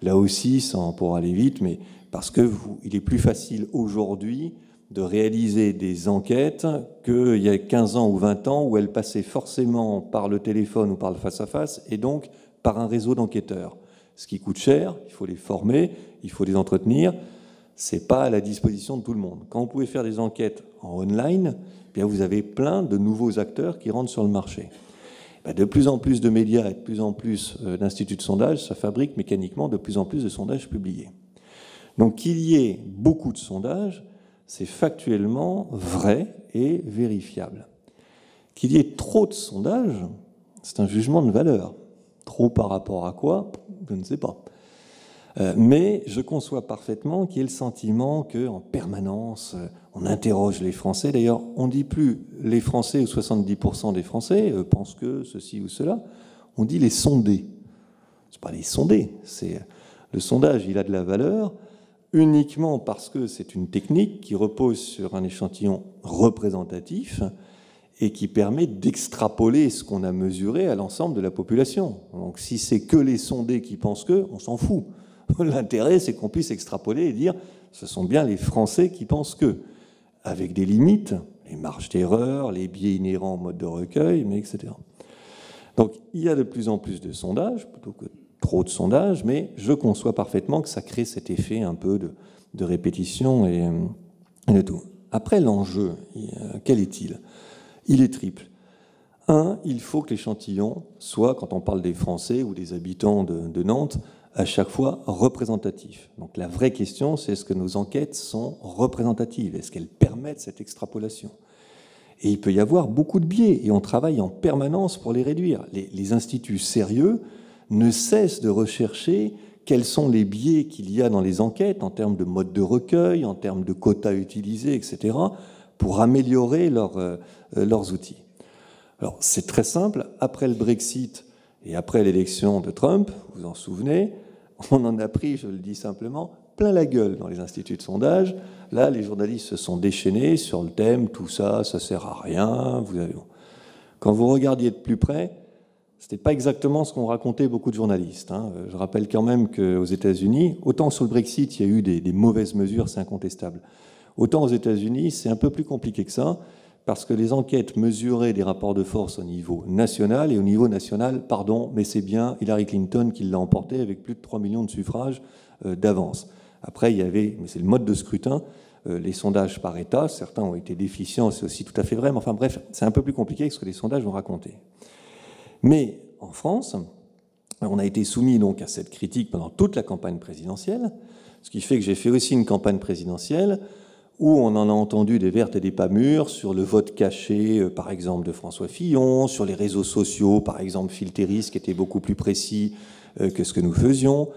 Là aussi, sans pour aller vite, mais parce que il est plus facile aujourd'hui de réaliser des enquêtes qu'il y a 15 ans ou 20 ans où elles passaient forcément par le téléphone ou par le face-à-face et donc par un réseau d'enquêteurs. Ce qui coûte cher, il faut les former, il faut les entretenir, c'est pas à la disposition de tout le monde. Quand vous pouvez faire des enquêtes en online, eh bien vous avez plein de nouveaux acteurs qui rentrent sur le marché. Ben, de plus en plus de médias et de plus en plus euh, d'instituts de sondage, ça fabrique mécaniquement de plus en plus de sondages publiés. Donc qu'il y ait beaucoup de sondages, c'est factuellement vrai et vérifiable. Qu'il y ait trop de sondages, c'est un jugement de valeur. Trop par rapport à quoi? Je ne sais pas. Euh, mais je conçois parfaitement qu'il y ait le sentiment qu'en permanence, euh, on interroge les Français. D'ailleurs, on ne dit plus les Français ou 70% des Français euh, pensent que ceci ou cela. On dit les sondés. Ce pas les sondés. C'est le sondage, il a de la valeur uniquement parce que c'est une technique qui repose sur un échantillon représentatif et qui permet d'extrapoler ce qu'on a mesuré à l'ensemble de la population. Donc si c'est que les sondés qui pensent que, on s'en fout. L'intérêt, c'est qu'on puisse extrapoler et dire ce sont bien les Français qui pensent que, avec des limites, les marges d'erreur, les biais inhérents au mode de recueil, etc. Donc il y a de plus en plus de sondages, plutôt que trop de sondages, mais je conçois parfaitement que ça crée cet effet un peu de, répétition et, de tout. Après, l'enjeu, quel est-il? Il est triple. Un, il faut que l'échantillon soit, quand on parle des Français ou des habitants de Nantes, à chaque fois représentatif. Donc la vraie question, c'est est-ce que nos enquêtes sont représentatives? Est-ce qu'elles permettent cette extrapolation? Et il peut y avoir beaucoup de biais, et on travaille en permanence pour les réduire. Les, instituts sérieux ne cessent de rechercher quels sont les biais qu'il y a dans les enquêtes en termes de mode de recueil, en termes de quotas utilisés, etc., pour améliorer euh, leurs outils. Alors c'est très simple, après le Brexit, et après l'élection de Trump, vous vous en souvenez, on en a pris, je le dis simplement, plein la gueule dans les instituts de sondage. Là, les journalistes se sont déchaînés sur le thème, tout ça, ça sert à rien. Vous. Quand vous regardiez de plus près, ce n'était pas exactement ce qu'ont raconté beaucoup de journalistes. Hein. Je rappelle quand même qu'aux États-Unis, autant sur le Brexit, il y a eu des, des mauvaises mesures, c'est incontestable. Autant aux États-Unis, c'est un peu plus compliqué que ça parce que les enquêtes mesuraient des rapports de force au niveau national, et au niveau national, pardon, mais c'est bien Hillary Clinton qui l'a emporté avec plus de 3 millions de suffrages euh, d'avance. Après, il y avait, mais c'est le mode de scrutin, euh, les sondages par État, certains ont été déficients, c'est aussi tout à fait vrai, mais enfin bref, c'est un peu plus compliqué que ce que les sondages ont raconté. Mais en France, on a été soumis donc à cette critique pendant toute la campagne présidentielle, ce qui fait que j'ai fait aussi une campagne présidentielle où on en a entendu des vertes et des pas mûres sur le vote caché, euh, par exemple, de François Fillon, sur les réseaux sociaux, par exemple, Filteris, qui était beaucoup plus précis euh, que ce que nous faisions.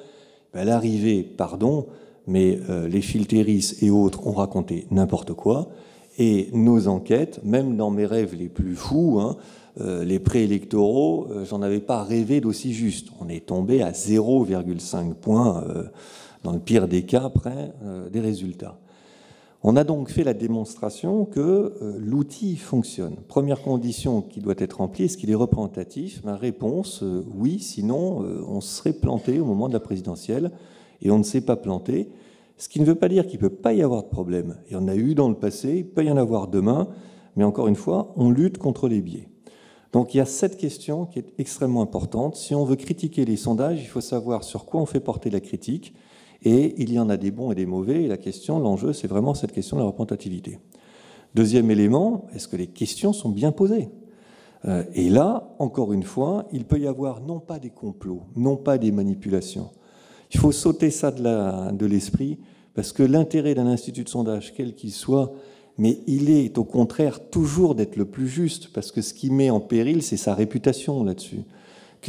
Ben, l'arrivée, pardon, mais euh, les Filteris et autres ont raconté n'importe quoi. Et nos enquêtes, même dans mes rêves les plus fous, hein, les préélectoraux, j'en avais pas rêvé d'aussi juste. On est tombé à 0,5 points, dans le pire des cas, près des résultats. On a donc fait la démonstration que l'outil fonctionne. Première condition qui doit être remplie, est-ce qu'il est représentatif? Ma réponse, oui, sinon on serait planté au moment de la présidentielle et on ne s'est pas planté. Ce qui ne veut pas dire qu'il ne peut pas y avoir de problème. Il y en a eu dans le passé, il peut y en avoir demain, mais encore une fois, on lutte contre les biais. Donc il y a cette question qui est extrêmement importante. Si on veut critiquer les sondages, il faut savoir sur quoi on fait porter la critique. Et il y en a des bons et des mauvais. Et la question, l'enjeu, c'est vraiment cette question de la représentativité. Deuxième élément, est-ce que les questions sont bien posées? Euh, Et là, encore une fois, il peut y avoir non pas des complots, non pas des manipulations, il faut sauter ça de l'esprit, parce que l'intérêt d'un institut de sondage, quel qu'il soit, mais il est au contraire toujours d'être le plus juste, parce que ce qui met en péril, c'est sa réputation là-dessus.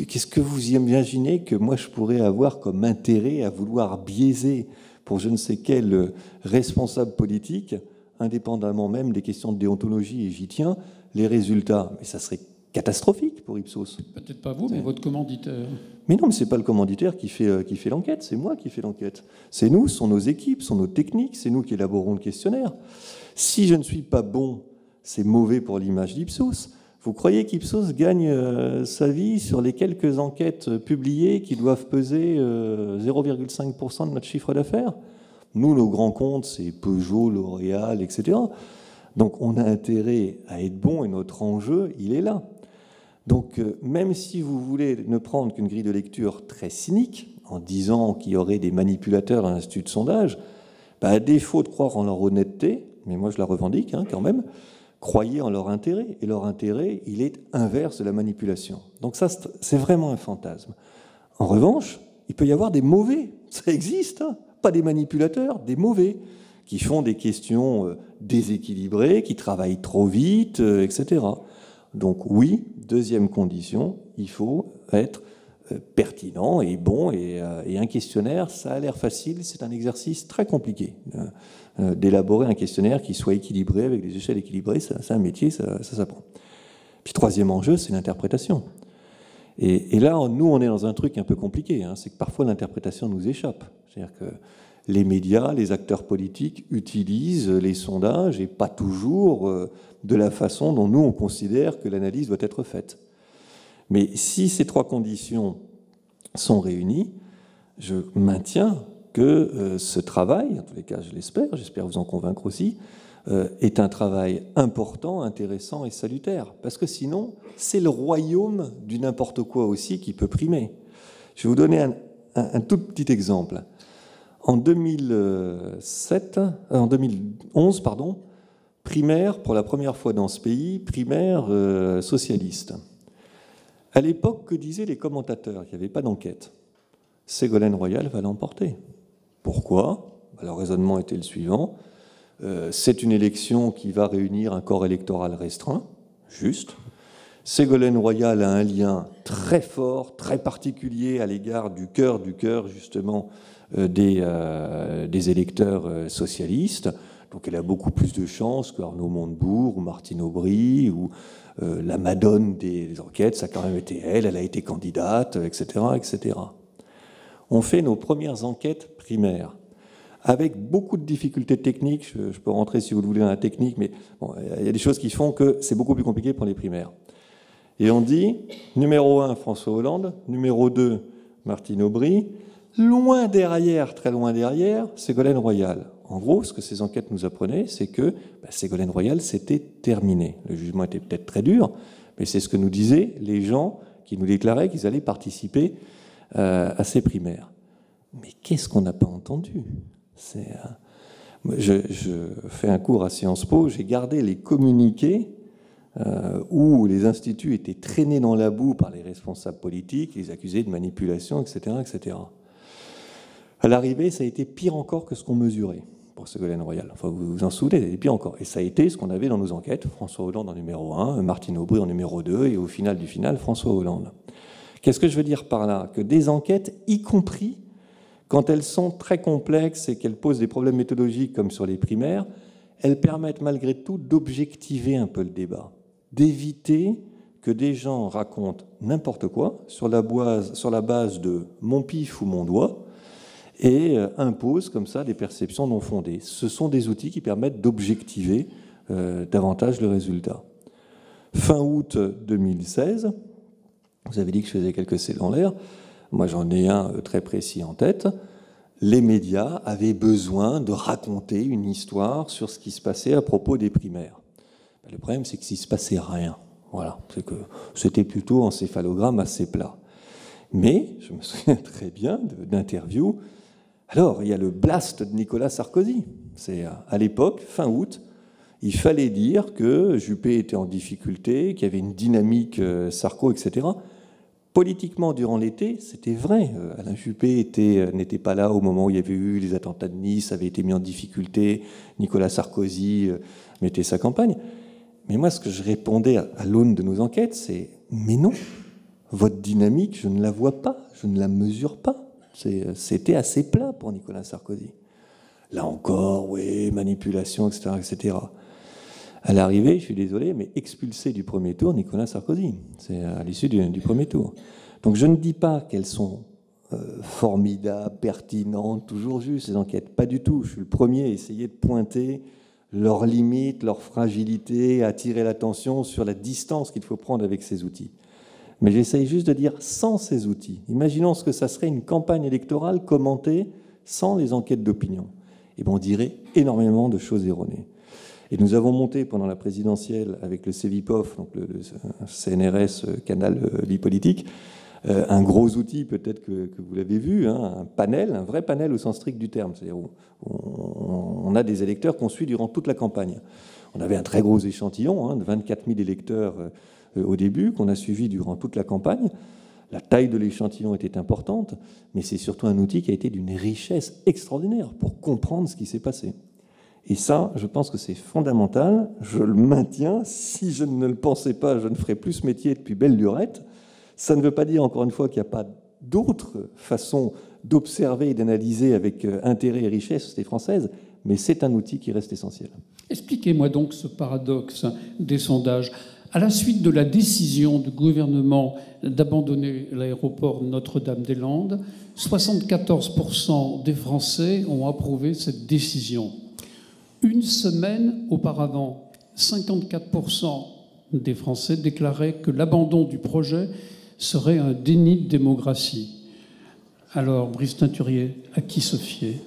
Qu'est-ce que vous imaginez que moi je pourrais avoir comme intérêt à vouloir biaiser pour je ne sais quel responsable politique, indépendamment même des questions de déontologie, et j'y tiens, les résultats? Mais ça serait catastrophique pour Ipsos. Peut-être pas vous, mais votre commanditaire. Mais non, mais c'est pas le commanditaire qui fait, euh, qui fait l'enquête, c'est moi qui fais l'enquête. C'est nous, ce sont nos équipes, ce sont nos techniques, c'est nous qui élaborons le questionnaire. Si je ne suis pas bon, c'est mauvais pour l'image d'Ipsos. Vous croyez qu'Ipsos gagne euh, sa vie sur les quelques enquêtes publiées qui doivent peser 0,5% euh, de notre chiffre d'affaires? Nous, nos grands comptes, c'est Peugeot, L'Oréal, etc. Donc on a intérêt à être bon et notre enjeu, il est là. Donc, euh, même si vous voulez ne prendre qu'une grille de lecture très cynique, en disant qu'il y aurait des manipulateurs à l'institut de sondage, bah, à défaut de croire en leur honnêteté, mais moi je la revendique hein, quand même, croyez en leur intérêt. Et leur intérêt, il est inverse de la manipulation. Donc ça, c'est vraiment un fantasme. En revanche, il peut y avoir des mauvais, ça existe, hein. pas des manipulateurs, des mauvais, qui font des questions euh, déséquilibrées, qui travaillent trop vite, euh, etc. Donc oui, deuxième condition, il faut être euh, pertinent et bon. Euh, et, un questionnaire, ça a l'air facile, c'est un exercice très compliqué. Euh, d'élaborer un questionnaire qui soit équilibré, avec des échelles équilibrées, c'est un métier, ça, s'apprend. Puis troisième enjeu, c'est l'interprétation. Et, là, nous, on est dans un truc un peu compliqué, hein, c'est que parfois l'interprétation nous échappe. C'est-à-dire que les médias, les acteurs politiques utilisent les sondages et pas toujours euh, de la façon dont nous on considère que l'analyse doit être faite. Mais si ces trois conditions sont réunies, je maintiens que euh, ce travail, en tous les cas je l'espère, j'espère vous en convaincre aussi, euh, est un travail important, intéressant et salutaire. Parce que sinon, c'est le royaume du n'importe quoi aussi qui peut primer. Je vais vous donner un tout petit exemple. En 2007, euh, en 2011, pardon, primaire, pour la première fois dans ce pays, primaire socialiste. À l'époque, que disaient les commentateurs? Il n'y avait pas d'enquête. Ségolène Royal va l'emporter. Pourquoi Le raisonnement était le suivant. Euh, c'est une élection qui va réunir un corps électoral restreint, juste. Ségolène Royal a un lien très fort, très particulier à l'égard du cœur du cœur, justement, euh, euh, des, électeurs socialistes. Donc elle a beaucoup plus de chances qu'Arnaud Montebourg ou Martine Aubry ou la Madone des enquêtes, ça a quand même été elle, elle a été candidate, etc., etc. On fait nos premières enquêtes primaires avec beaucoup de difficultés techniques. Je, peux rentrer si vous le voulez dans la technique, mais il y a des choses qui font que c'est beaucoup plus compliqué pour les primaires. Et on dit numéro 1 François Hollande, numéro 2 Martine Aubry, Loin derrière, très loin derrière, Ségolène Royal. En gros, ce que ces enquêtes nous apprenaient, c'est que bah, Ségolène Royal, c'était terminé. Le jugement était peut-être très dur, mais c'est ce que nous disaient les gens qui nous déclaraient qu'ils allaient participer euh, à ces primaires. Mais qu'est-ce qu'on n'a pas entendu? Euh, je, fais un cours à Sciences Po, j'ai gardé les communiqués euh, où les instituts étaient traînés dans la boue par les responsables politiques, les accusés de manipulation, etc. etc. À l'arrivée, ça a été pire encore que ce qu'on mesurait pour Ségolène Royal. Enfin, vous vous en souvenez, c'était pire encore. Et ça a été ce qu'on avait dans nos enquêtes, François Hollande en numéro 1, Martine Aubry en numéro 2, et au final du final, François Hollande. Qu'est-ce que je veux dire par là? Que des enquêtes, y compris quand elles sont très complexes et qu'elles posent des problèmes méthodologiques comme sur les primaires, elles permettent malgré tout d'objectiver un peu le débat, d'éviter que des gens racontent n'importe quoi sur la, base, de mon pif ou mon doigt et euh, imposent comme ça des perceptions non fondées. Ce sont des outils qui permettent d'objectiver euh, davantage le résultat. Fin août 2016, vous avez dit que je faisais quelques C dans l'air, moi j'en ai un euh, très précis en tête, les médias avaient besoin de raconter une histoire sur ce qui se passait à propos des primaires. Ben, le problème, c'est que s'il se passait rien, voilà, c'était plutôt un céphalogramme assez plat. Mais je me souviens très bien d'interviews. Alors, il y a le blast de Nicolas Sarkozy. C'est à l'époque, fin août, il fallait dire que Juppé était en difficulté, qu'il y avait une dynamique euh, Sarko, etc. Politiquement, durant l'été, c'était vrai. Euh, Alain Juppé euh, n'était pas là au moment où il y avait eu les attentats de Nice, avait été mis en difficulté, Nicolas Sarkozy euh, mettait sa campagne. Mais moi, ce que je répondais à l'aune de nos enquêtes, c'est Mais non, votre dynamique, je ne la vois pas, je ne la mesure pas. C'était assez plat pour Nicolas Sarkozy. Là encore, oui, manipulation, etc. etc. À l'arrivée, je suis désolé, mais expulsé du premier tour, Nicolas Sarkozy. C'est à l'issue du, premier tour. Donc je ne dis pas qu'elles sont euh, formidables, pertinentes, toujours justes, ces enquêtes. Pas du tout. Je suis le premier à essayer de pointer leurs limites, leurs fragilités, attirer l'attention sur la distance qu'il faut prendre avec ces outils. Mais j'essaye juste de dire sans ces outils. Imaginons ce que ça serait une campagne électorale commentée sans les enquêtes d'opinion. Et bien on dirait énormément de choses erronées. Et nous avons monté pendant la présidentielle avec le CEVIPOF, donc le, CNRS, euh, canal euh, vie politique, euh, un gros outil, peut-être que, vous l'avez vu, hein, un panel, un vrai panel au sens strict du terme. C'est-à-dire on, a des électeurs qu'on suit durant toute la campagne. On avait un très gros échantillon, hein, de 24 000 électeurs au début, qu'on a suivi durant toute la campagne. La taille de l'échantillon était importante, mais c'est surtout un outil qui a été d'une richesse extraordinaire pour comprendre ce qui s'est passé. Et ça, je pense que c'est fondamental. Je le maintiens. Si je ne le pensais pas, je ne ferais plus ce métier depuis belle lurette. Ça ne veut pas dire, encore une fois, qu'il n'y a pas d'autres façons d'observer et d'analyser avec euh, intérêt et richesse la société française, mais c'est un outil qui reste essentiel. Expliquez-moi donc ce paradoxe des sondages. À la suite de la décision du gouvernement d'abandonner l'aéroport Notre-Dame-des-Landes, 74% des Français ont approuvé cette décision. Une semaine auparavant, 54% des Français déclaraient que l'abandon du projet serait un déni de démocratie. Alors, Brice Teinturier, à qui se fier?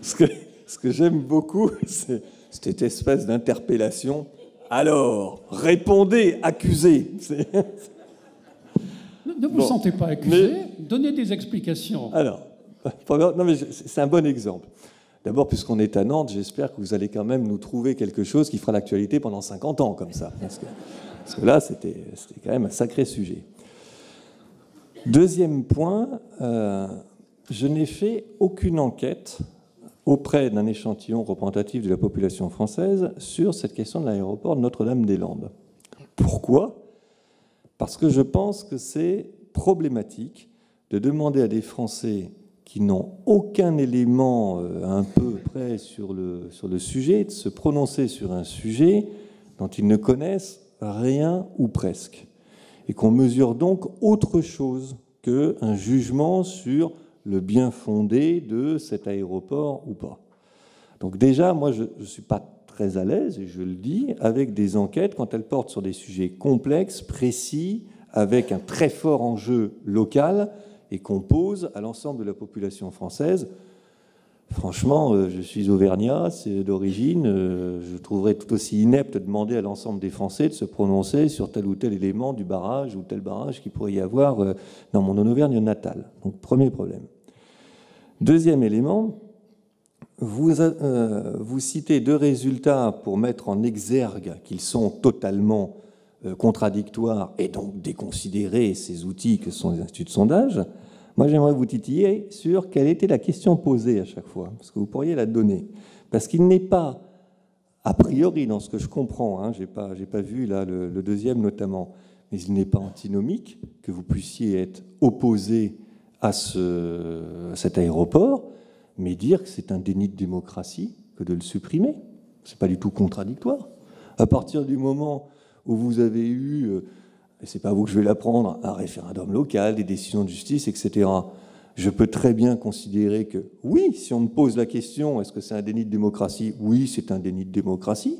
Ce que, ce que j'aime beaucoup, c'est cette espèce d'interpellation. Alors, répondez, accusez. Ne vous sentez pas accusé, donnez des explications. Alors, non mais c'est un bon exemple. D'abord, puisqu'on est à Nantes, j'espère que vous allez quand même nous trouver quelque chose qui fera l'actualité pendant 50 ans, comme ça. Parce que, là, c'était quand même un sacré sujet. Deuxième point, euh, je n'ai fait aucune enquête auprès d'un échantillon représentatif de la population française sur cette question de l'aéroport de Notre-Dame-des-Landes. Pourquoi? Parce que je pense que c'est problématique de demander à des Français qui n'ont aucun élément euh, un peu près sur le, sur le sujet, de se prononcer sur un sujet dont ils ne connaissent rien ou presque. Et qu'on mesure donc autre chose qu'un jugement sur le bien fondé de cet aéroport ou pas. Donc déjà, moi, je ne suis pas très à l'aise, et je le dis, avec des enquêtes quand elles portent sur des sujets complexes, précis, avec un très fort enjeu local, et qu'on pose à l'ensemble de la population française. Franchement, euh, je suis auvergnat, c'est d'origine. Euh, je trouverais tout aussi inepte de demander à l'ensemble des Français de se prononcer sur tel ou tel élément du barrage ou tel barrage qu'il pourrait y avoir euh, dans mon Auvergne natale. Donc, premier problème. Deuxième élément, vous, vous citez deux résultats pour mettre en exergue qu'ils sont totalement contradictoires et donc déconsidérer ces outils que sont les instituts de sondage. Moi, j'aimerais vous titiller sur quelle était la question posée à chaque fois, parce que vous pourriez la donner. Parce qu'il n'est pas, a priori, dans ce que je comprends, hein, je n'ai pas, vu là le, deuxième notamment, mais il n'est pas antinomique que vous puissiez être opposé à, ce, cet aéroport, mais dire que c'est un déni de démocratie que de le supprimer. Ce n'est pas du tout contradictoire. À partir du moment où vous avez eu, euh, et c'est pas vous que je vais l'apprendre, un référendum local, des décisions de justice, etc., je peux très bien considérer que oui, si on me pose la question, est-ce que c'est un déni de démocratie? Oui, c'est un déni de démocratie,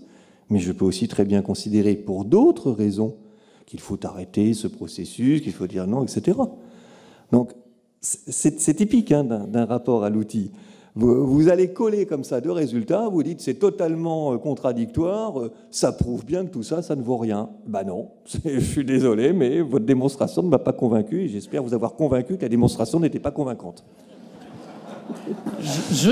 mais je peux aussi très bien considérer pour d'autres raisons qu'il faut arrêter ce processus, qu'il faut dire non, etc. Donc c'est typique hein, d'un rapport à l'outil. Vous, allez coller comme ça deux résultats, vous dites c'est totalement euh, contradictoire, euh, ça prouve bien que tout ça, ça ne vaut rien. Ben non, je suis désolé, mais votre démonstration ne m'a pas convaincu et j'espère vous avoir convaincu que la démonstration n'était pas convaincante. Je,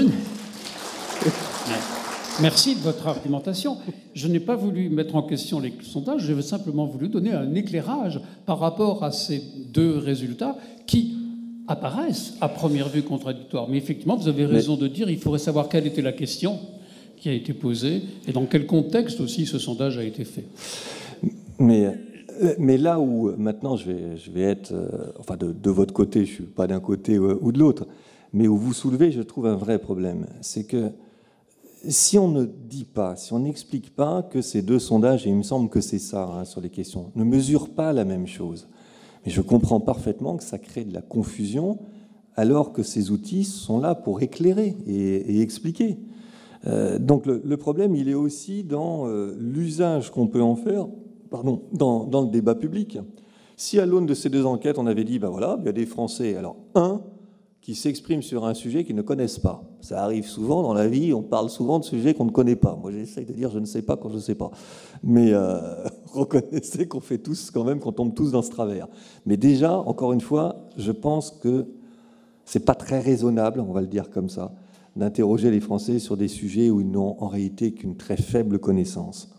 Merci de votre argumentation. Je n'ai pas voulu mettre en question les sondages, j'ai simplement voulu donner un éclairage par rapport à ces deux résultats qui apparaissent à première vue contradictoires. Mais effectivement, vous avez raison de dire il faudrait savoir quelle était la question qui a été posée et dans quel contexte aussi ce sondage a été fait. Mais, mais là où maintenant je vais, je vais être, euh, enfin de, de, votre côté, je ne suis pas d'un côté ou de l'autre, mais où vous soulevez, je trouve un vrai problème. C'est que si on ne dit pas, si on n'explique pas que ces deux sondages, et il me semble que c'est ça hein, sur les questions, ne mesurent pas la même chose, mais je comprends parfaitement que ça crée de la confusion alors que ces outils sont là pour éclairer et, expliquer. Euh, donc le, problème, il est aussi dans euh, l'usage qu'on peut en faire pardon, dans, dans, le débat public. Si à l'aune de ces deux enquêtes, on avait dit, ben voilà, il y a des Français, alors un, qui s'expriment sur un sujet qu'ils ne connaissent pas. Ça arrive souvent dans la vie, on parle souvent de sujets qu'on ne connaît pas. Moi, j'essaye de dire je ne sais pas quand je ne sais pas. Mais euh, reconnaissez qu'on fait tous quand même, qu'on tombe tous dans ce travers. Mais déjà, encore une fois, je pense que c'est pas très raisonnable, on va le dire comme ça, d'interroger les Français sur des sujets où ils n'ont en réalité qu'une très faible connaissance.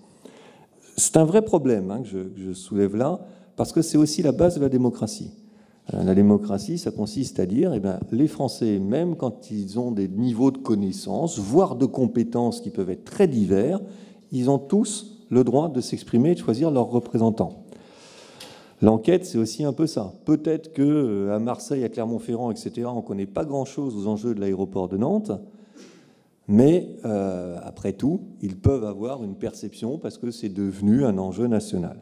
C'est un vrai problème hein, que, je, que je soulève là, parce que c'est aussi la base de la démocratie. Euh, la démocratie, ça consiste à dire, eh bien, les Français, même quand ils ont des niveaux de connaissances, voire de compétences qui peuvent être très divers, ils ont tous le droit de s'exprimer et de choisir leurs représentants. L'enquête, c'est aussi un peu ça. Peut-être que euh, à Marseille, à Clermont-Ferrand, etc., on ne connaît pas grand-chose aux enjeux de l'aéroport de Nantes, mais euh, après tout, ils peuvent avoir une perception parce que c'est devenu un enjeu national.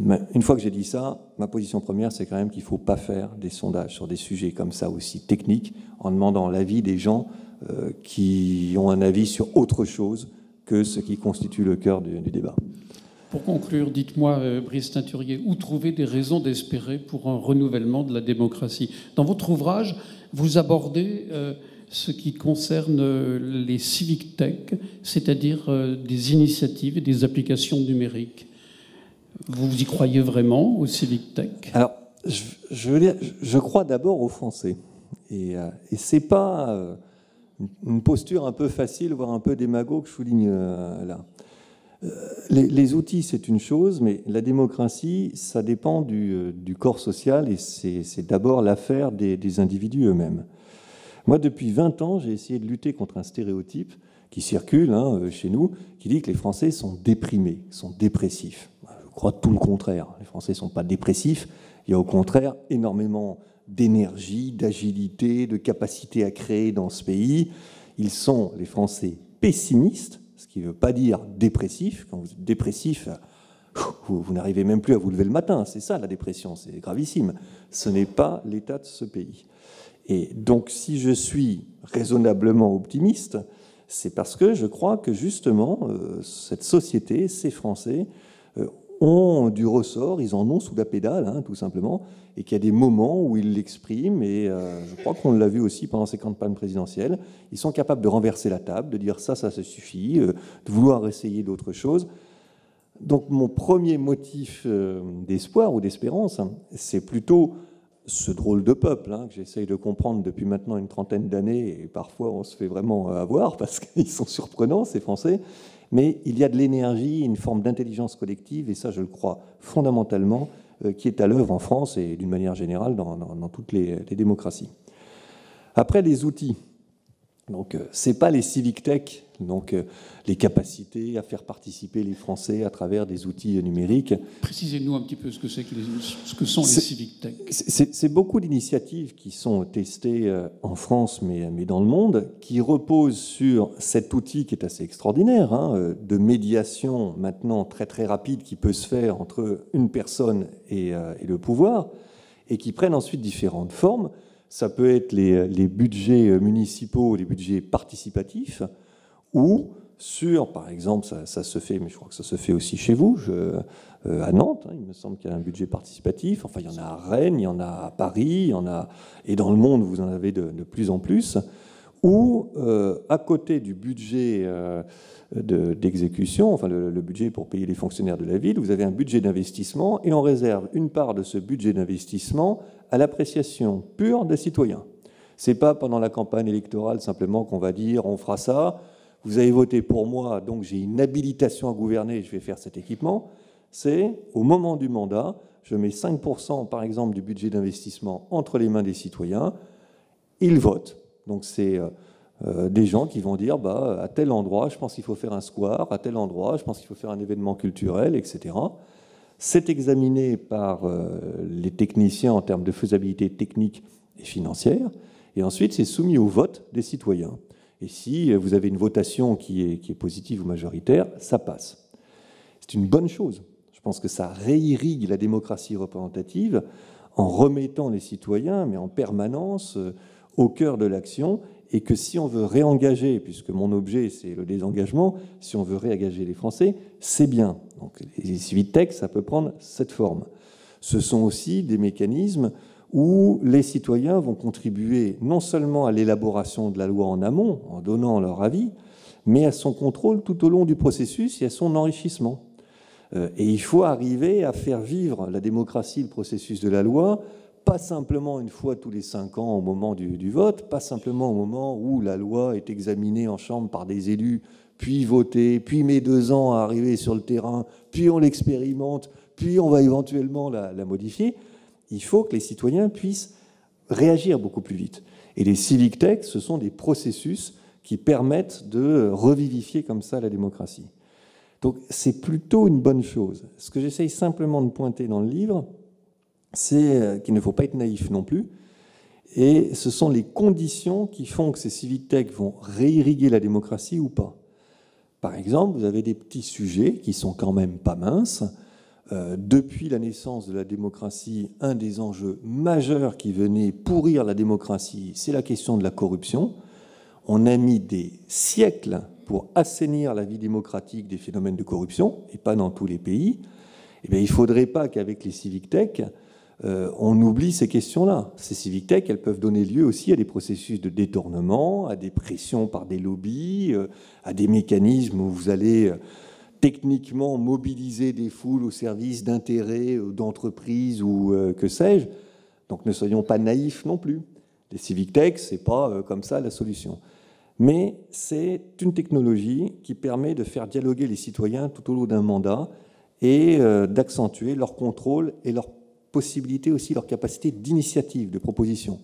Une fois que j'ai dit ça, ma position première, c'est quand même qu'il ne faut pas faire des sondages sur des sujets comme ça aussi techniques en demandant l'avis des gens euh, qui ont un avis sur autre chose que ce qui constitue le cœur du, débat. Pour conclure, dites-moi, euh, Brice Teinturier, où trouver des raisons d'espérer pour un renouvellement de la démocratie? Dans votre ouvrage, vous abordez euh, ce qui concerne les civic tech, c'est-à-dire des initiatives et des applications numériques. Vous y croyez vraiment au Civic Tech? Alors, je, crois d'abord aux Français. Et, euh, et ce n'est pas euh, une posture un peu facile, voire un peu démago que je souligne euh, là. Les, outils, c'est une chose, mais la démocratie, ça dépend du, corps social et c'est d'abord l'affaire des, individus eux-mêmes. Moi, depuis 20 ans, j'ai essayé de lutter contre un stéréotype qui circule hein, chez nous, qui dit que les Français sont déprimés, sont dépressifs crois tout le contraire. Les Français ne sont pas dépressifs. Il y a au contraire énormément d'énergie, d'agilité, de capacité à créer dans ce pays. Ils sont, les Français, pessimistes, ce qui ne veut pas dire dépressif. Quand vous êtes dépressif, vous, n'arrivez même plus à vous lever le matin. C'est ça la dépression, c'est gravissime. Ce n'est pas l'état de ce pays. Et donc si je suis raisonnablement optimiste, c'est parce que je crois que justement, euh, cette société, ces Français, ont du ressort, ils en ont sous la pédale, hein, tout simplement, et qu'il y a des moments où ils l'expriment, et euh, je crois qu'on l'a vu aussi pendant ces campagnes présidentielles, ils sont capables de renverser la table, de dire ça, ça, ça suffit, euh, de vouloir essayer d'autres choses. Donc mon premier motif euh, d'espoir ou d'espérance, hein, c'est plutôt ce drôle de peuple hein, que j'essaye de comprendre depuis maintenant une trentaine d'années, et parfois on se fait vraiment avoir parce qu'ils sont surprenants, ces Français, mais il y a de l'énergie, une forme d'intelligence collective, et ça je le crois fondamentalement, euh, qui est à l'œuvre en France et d'une manière générale dans, toutes les, démocraties. Après, les outils. Donc, ce n'est pas les civic tech donc euh, les capacités à faire participer les Français à travers des outils numériques. Précisez-nous un petit peu ce que, c'est que ce que sont les civic tech. C'est beaucoup d'initiatives qui sont testées euh, en France, mais, mais, dans le monde, qui reposent sur cet outil qui est assez extraordinaire, hein, euh, de médiation maintenant très très rapide qui peut se faire entre une personne et, et le pouvoir, et qui prennent ensuite différentes formes. Ça peut être les, budgets municipaux, les budgets participatifs, ou sur, par exemple, ça, se fait, mais je crois que ça se fait aussi chez vous, euh, à Nantes, hein, il me semble qu'il y a un budget participatif, enfin il y en a à Rennes, il y en a à Paris, il y en a, et dans le monde vous en avez de, plus en plus, ou euh, à côté du budget euh, d'exécution, enfin le, le, budget pour payer les fonctionnaires de la ville, vous avez un budget d'investissement et on réserve une part de ce budget d'investissement à l'appréciation pure des citoyens. C'est pas pendant la campagne électorale simplement qu'on va dire on fera ça, vous avez voté pour moi, donc j'ai une habilitation à gouverner, je vais faire cet équipement, c'est au moment du mandat, je mets 5% par exemple du budget d'investissement entre les mains des citoyens, ils votent. Donc c'est euh, euh, des gens qui vont dire, bah, à tel endroit, je pense qu'il faut faire un square, à tel endroit, je pense qu'il faut faire un événement culturel, etc. C'est examiné par euh, les techniciens en termes de faisabilité technique et financière, et ensuite c'est soumis au vote des citoyens. Et si vous avez une votation qui est, qui est positive ou majoritaire, ça passe. C'est une bonne chose. Je pense que ça réirrigue la démocratie représentative en remettant les citoyens, mais en permanence, euh, au cœur de l'action, et que si on veut réengager, puisque mon objet c'est le désengagement, si on veut réengager les Français, c'est bien. Donc les civitex, ça peut prendre cette forme. Ce sont aussi des mécanismes où les citoyens vont contribuer non seulement à l'élaboration de la loi en amont, en donnant leur avis, mais à son contrôle tout au long du processus et à son enrichissement. Euh, et il faut arriver à faire vivre la démocratie, le processus de la loi, pas simplement une fois tous les cinq ans au moment du, vote, pas simplement au moment où la loi est examinée en chambre par des élus, puis votée, puis met deux ans à arriver sur le terrain, puis on l'expérimente, puis on va éventuellement la modifier il faut que les citoyens puissent réagir beaucoup plus vite. Et les civic tech, ce sont des processus qui permettent de revivifier comme ça la démocratie. Donc c'est plutôt une bonne chose. Ce que j'essaye simplement de pointer dans le livre, c'est euh, qu'il ne faut pas être naïf non plus. Et ce sont les conditions qui font que ces civic tech vont réirriguer la démocratie ou pas. Par exemple, vous avez des petits sujets qui sont quand même pas minces. Euh, depuis la naissance de la démocratie, un des enjeux majeurs qui venait pourrir la démocratie, c'est la question de la corruption. On a mis des siècles pour assainir la vie démocratique des phénomènes de corruption, et pas dans tous les pays. Eh il ne faudrait pas qu'avec les civic tech, euh, on oublie ces questions-là. Ces civic tech, elles peuvent donner lieu aussi à des processus de détournement, à des pressions par des lobbies, euh, à des mécanismes où vous allez techniquement mobiliser des foules au service d'intérêts, euh, d'entreprises ou euh, que sais-je. Donc ne soyons pas naïfs non plus. Les civic tech, c'est pas euh, comme ça la solution. Mais c'est une technologie qui permet de faire dialoguer les citoyens tout au long d'un mandat et d'accentuer leur contrôle et leur possibilité aussi, leur capacité d'initiative, de proposition.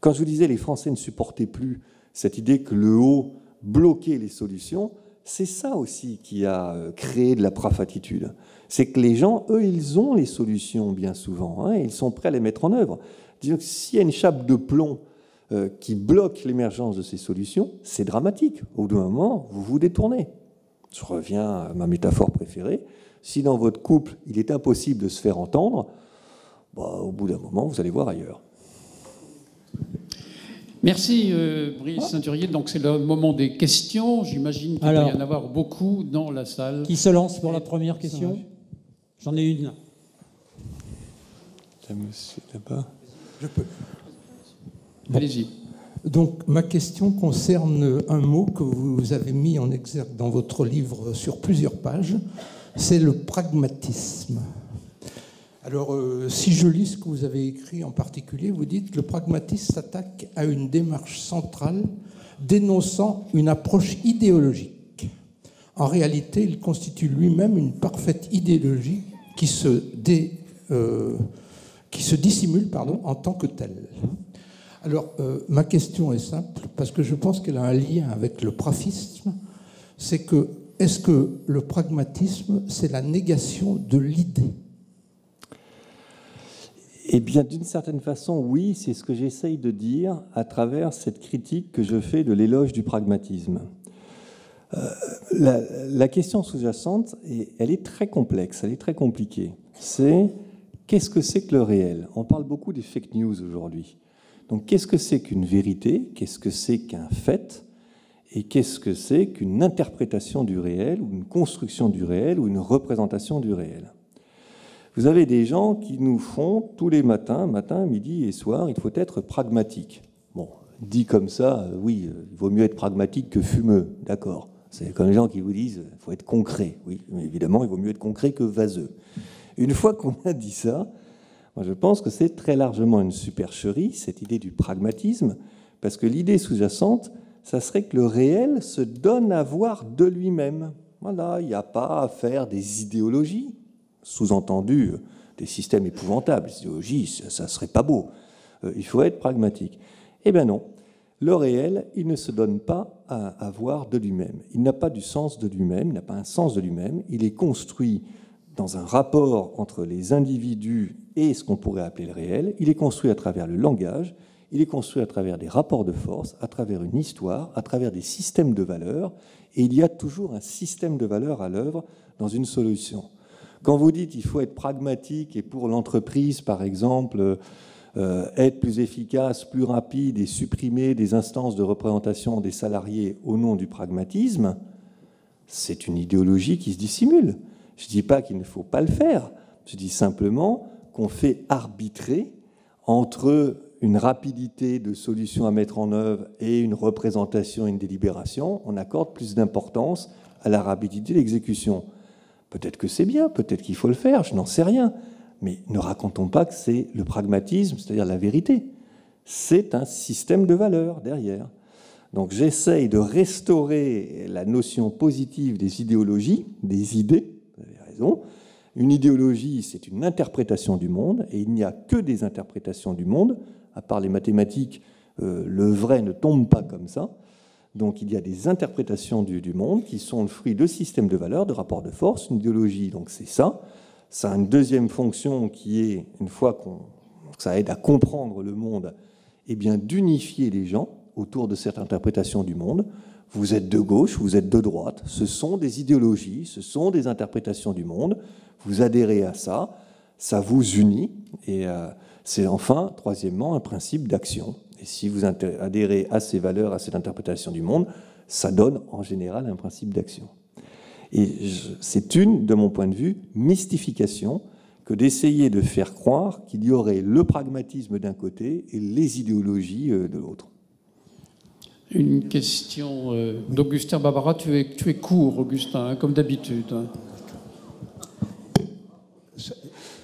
Quand je vous disais les Français ne supportaient plus cette idée que le haut bloquait les solutions, c'est ça aussi qui a euh, créé de la prafatitude. C'est que les gens, eux, ils ont les solutions bien souvent, hein, ils sont prêts à les mettre en œuvre. Disons que s'il y a une chape de plomb euh, qui bloque l'émergence de ces solutions, c'est dramatique. Au bout d'un moment, vous vous détournez. Je reviens à ma métaphore préférée. Si dans votre couple, il est impossible de se faire entendre, bah, au bout d'un moment, vous allez voir ailleurs. Merci euh, Brice Ceinturier. Donc c'est le moment des questions. J'imagine qu'il va y en avoir beaucoup dans la salle. Qui se lance pour la première question? J'en ai une. monsieur là-bas. Je peux. Allez-y. Donc ma question concerne un mot que vous avez mis en exergue dans votre livre sur plusieurs pages, c'est le pragmatisme. Alors, euh, si je lis ce que vous avez écrit en particulier, vous dites que le pragmatisme s'attaque à une démarche centrale dénonçant une approche idéologique. En réalité, il constitue lui-même une parfaite idéologie qui se, euh, dissimule pardon, en tant que telle. Alors, euh, ma question est simple, parce que je pense qu'elle a un lien avec le praphisme. C'est que, est-ce que le pragmatisme, c'est la négation de l'idée? Eh bien, d'une certaine façon, oui, c'est ce que j'essaye de dire à travers cette critique que je fais de l'éloge du pragmatisme. Euh, la, la, question sous-jacente, elle est très complexe, elle est très compliquée. C'est qu'est-ce que c'est que le réel? On parle beaucoup des fake news aujourd'hui. Donc qu'est-ce que c'est qu'une vérité? Qu'est-ce que c'est qu'un fait? Et qu'est-ce que c'est qu'une interprétation du réel, ou une construction du réel, ou une représentation du réel? Vous avez des gens qui nous font tous les matins, matin, midi et soir, il faut être pragmatique. Bon, dit comme ça, euh, oui, euh, il vaut mieux être pragmatique que fumeux, d'accord. C'est comme les gens qui vous disent, il faut être concret. Oui, mais évidemment, il vaut mieux être concret que vaseux. Une fois qu'on a dit ça, moi, je pense que c'est très largement une supercherie, cette idée du pragmatisme, parce que l'idée sous-jacente, ça serait que le réel se donne à voir de lui-même. Voilà, il n'y a pas à faire des idéologies, sous-entendu des systèmes épouvantables. Les idéologies, ça ne serait pas beau. Euh, il faut être pragmatique. Eh bien non, le réel, il ne se donne pas à, à voir de lui-même. Il n'a pas du sens de lui-même, il n'a pas un sens de lui-même. Il est construit dans un rapport entre les individus et ce qu'on pourrait appeler le réel. Il est construit à travers le langage, il est construit à travers des rapports de force, à travers une histoire, à travers des systèmes de valeurs, et il y a toujours un système de valeurs à l'œuvre dans une solution. Quand vous dites qu'il faut être pragmatique et pour l'entreprise, par exemple, euh, être plus efficace, plus rapide et supprimer des instances de représentation des salariés au nom du pragmatisme, c'est une idéologie qui se dissimule. Je ne dis pas qu'il ne faut pas le faire, je dis simplement qu'on fait arbitrer entre une rapidité de solution à mettre en œuvre et une représentation et une délibération, on accorde plus d'importance à la rapidité d'exécution. Peut-être que c'est bien, peut-être qu'il faut le faire, je n'en sais rien. Mais ne racontons pas que c'est le pragmatisme, c'est-à-dire la vérité. C'est un système de valeurs derrière. Donc j'essaye de restaurer la notion positive des idéologies, des idées, une idéologie, c'est une interprétation du monde, et il n'y a que des interprétations du monde. À part les mathématiques, euh, le vrai ne tombe pas comme ça. Donc il y a des interprétations du, monde qui sont le fruit de systèmes de valeurs, de rapports de force. Une idéologie, donc c'est ça. Ça a une deuxième fonction qui est, une fois qu'on ça aide à comprendre le monde, eh bien d'unifier les gens autour de cette interprétation du monde. Vous êtes de gauche, vous êtes de droite. Ce sont des idéologies, ce sont des interprétations du monde. Vous adhérez à ça, ça vous unit. Et euh, c'est enfin, troisièmement, un principe d'action. Et si vous adhérez à ces valeurs, à cette interprétation du monde, ça donne en général un principe d'action. Et c'est une, de mon point de vue, mystification que d'essayer de faire croire qu'il y aurait le pragmatisme d'un côté et les idéologies euh, de l'autre. Une question euh, d'Augustin Barbara. Tu es, tu es court, Augustin, hein, comme d'habitude. Hein.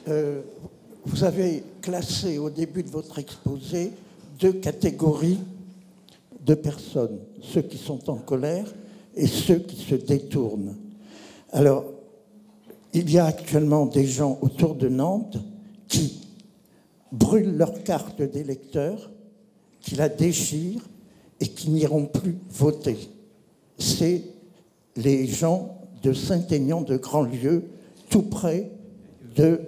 Euh, vous avez classé au début de votre exposé deux catégories de personnes, ceux qui sont en colère et ceux qui se détournent. Alors, il y a actuellement des gens autour de Nantes qui brûlent leur carte d'électeur, qui la déchirent et qui n'iront plus voter. C'est les gens de Saint-Aignan de Grandlieu, tout près de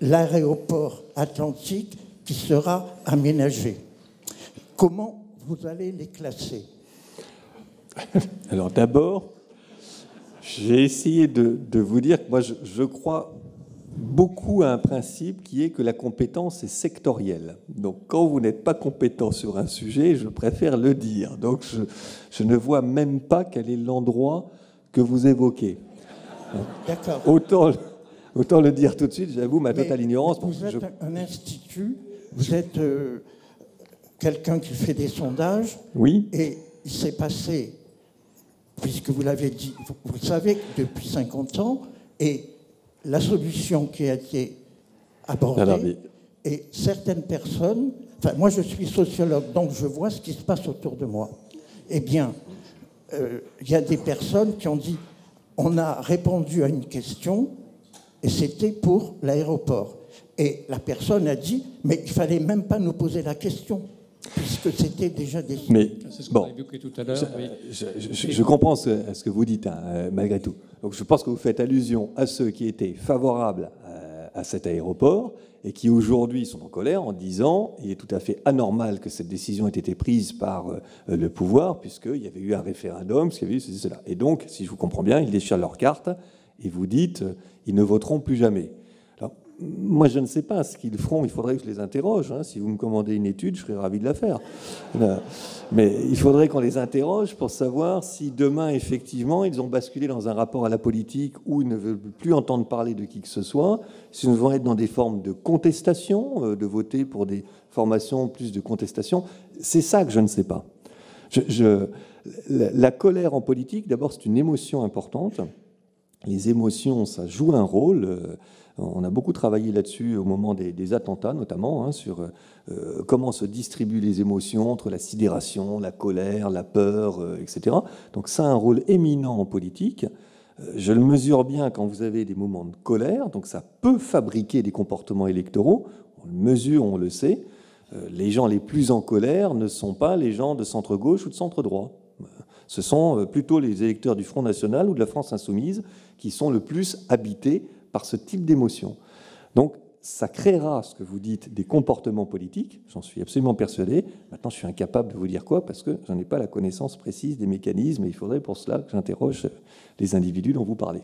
l'aéroport atlantique qui sera aménagé. Comment vous allez les classer Alors d'abord, j'ai essayé de, vous dire que moi je crois beaucoup à un principe qui est que la compétence est sectorielle. Donc quand vous n'êtes pas compétent sur un sujet, je préfère le dire. Donc je, ne vois même pas quel est l'endroit que vous évoquez. D'accord. Autant, autant le dire tout de suite, j'avoue ma totale ignorance. Vous êtes un institut, vous êtes euh, quelqu'un qui fait des sondages. Oui. Et il s'est passé, puisque vous l'avez dit, vous, vous savez depuis 50 ans, et la solution qui a été abordée. Et certaines personnes, enfin moi je suis sociologue, donc je vois ce qui se passe autour de moi. Eh bien, euh, il y a des personnes qui ont dit, on a répondu à une question et c'était pour l'aéroport. Et la personne a dit, mais il fallait même pas nous poser la question. puisque c'était déjà décidé. Mais ce qu'on bon, tout à oui. je, je- je comprends ce, ce que vous dites, hein, euh, malgré tout. Donc je pense que vous faites allusion à ceux qui étaient favorables euh, à cet aéroport et qui aujourd'hui sont en colère en disant il est tout à fait anormal que cette décision ait été prise par euh, le pouvoir, puisqu'il y avait eu un référendum, qu'il y avait eu ceci, cela. Et donc, si je vous comprends bien, ils déchirent leurs cartes et vous dites ils ne voteront plus jamais. Moi, je ne sais pas ce qu'ils feront. Il faudrait que je les interroge. hein. Si vous me commandez une étude, je serais ravi de la faire. Euh, Mais il faudrait qu'on les interroge pour savoir si demain, effectivement, ils ont basculé dans un rapport à la politique où ils ne veulent plus entendre parler de qui que ce soit, s'ils vont être dans des formes de contestation, euh, de voter pour des formations plus de contestation. C'est ça que je ne sais pas. La, la colère en politique, d'abord, c'est une émotion importante. Les émotions, ça joue un rôle. Euh, On a beaucoup travaillé là-dessus au moment des, attentats, notamment, hein, sur euh, comment se distribuent les émotions entre la sidération, la colère, la peur, euh, etc. Donc ça a un rôle éminent en politique. Euh, Je le mesure bien quand vous avez des moments de colère, donc ça peut fabriquer des comportements électoraux. On le mesure, on le sait. Euh, Les gens les plus en colère ne sont pas les gens de centre-gauche ou de centre-droit. Ce sont euh, plutôt les électeurs du Front National ou de la France Insoumise qui sont le plus habités par ce type d'émotion. Donc, ça créera, ce que vous dites, des comportements politiques, j'en suis absolument persuadé. Maintenant, je suis incapable de vous dire quoi, parce que je n'en ai pas la connaissance précise des mécanismes, et il faudrait pour cela que j'interroge les individus dont vous parlez.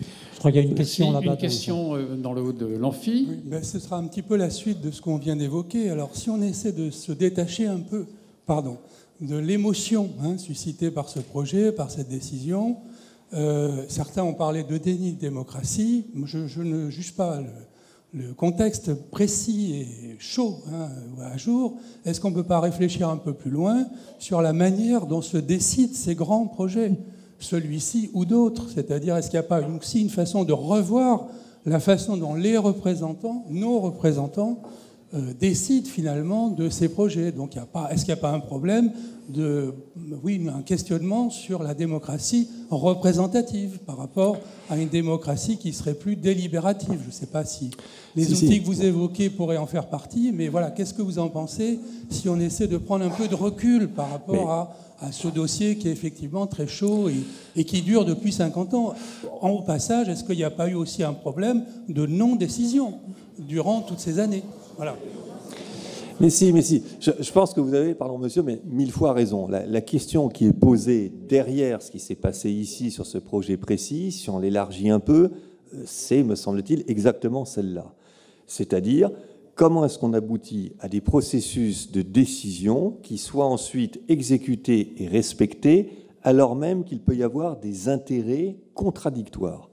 Je crois qu'il y a une question là-bas. Une question euh, dans le haut de l'amphi. Oui, ben, ce sera un petit peu la suite de ce qu'on vient d'évoquer. Alors, si on essaie de se détacher un peu, pardon, de l'émotion hein, suscitée par ce projet, par cette décision, euh, certains ont parlé de déni de démocratie. Je, je ne juge pas le, contexte précis et chaud hein, à jour. Est-ce qu'on ne peut pas réfléchir un peu plus loin sur la manière dont se décident ces grands projets, celui-ci ou d'autres? C'est-à-dire, est-ce qu'il n'y a pas aussi une façon de revoir la façon dont les représentants, nos représentants, euh, décident finalement de ces projets. Donc, il y a pas- est-ce qu'il n'y a pas un problème de, oui, un questionnement sur la démocratie représentative par rapport à une démocratie qui serait plus délibérative? Je ne sais pas si les Si, outils si. que vous évoquez pourraient en faire partie, mais voilà, qu'est-ce que vous en pensez si on essaie de prendre un peu de recul par rapport Mais- à, à ce dossier qui est effectivement très chaud et, et qui dure depuis 50 ans? En au passage, est-ce qu'il n'y a pas eu aussi un problème de non-décision durant toutes ces années? Voilà. Mais si, mais si. Je, pense que vous avez, pardon monsieur, mais mille fois raison. La, question qui est posée derrière ce qui s'est passé ici sur ce projet précis, si on l'élargit un peu, c'est, me semble-t-il, exactement celle-là. C'est-à-dire, comment est-ce qu'on aboutit à des processus de décision qui soient ensuite exécutés et respectés, alors même qu'il peut y avoir des intérêts contradictoires?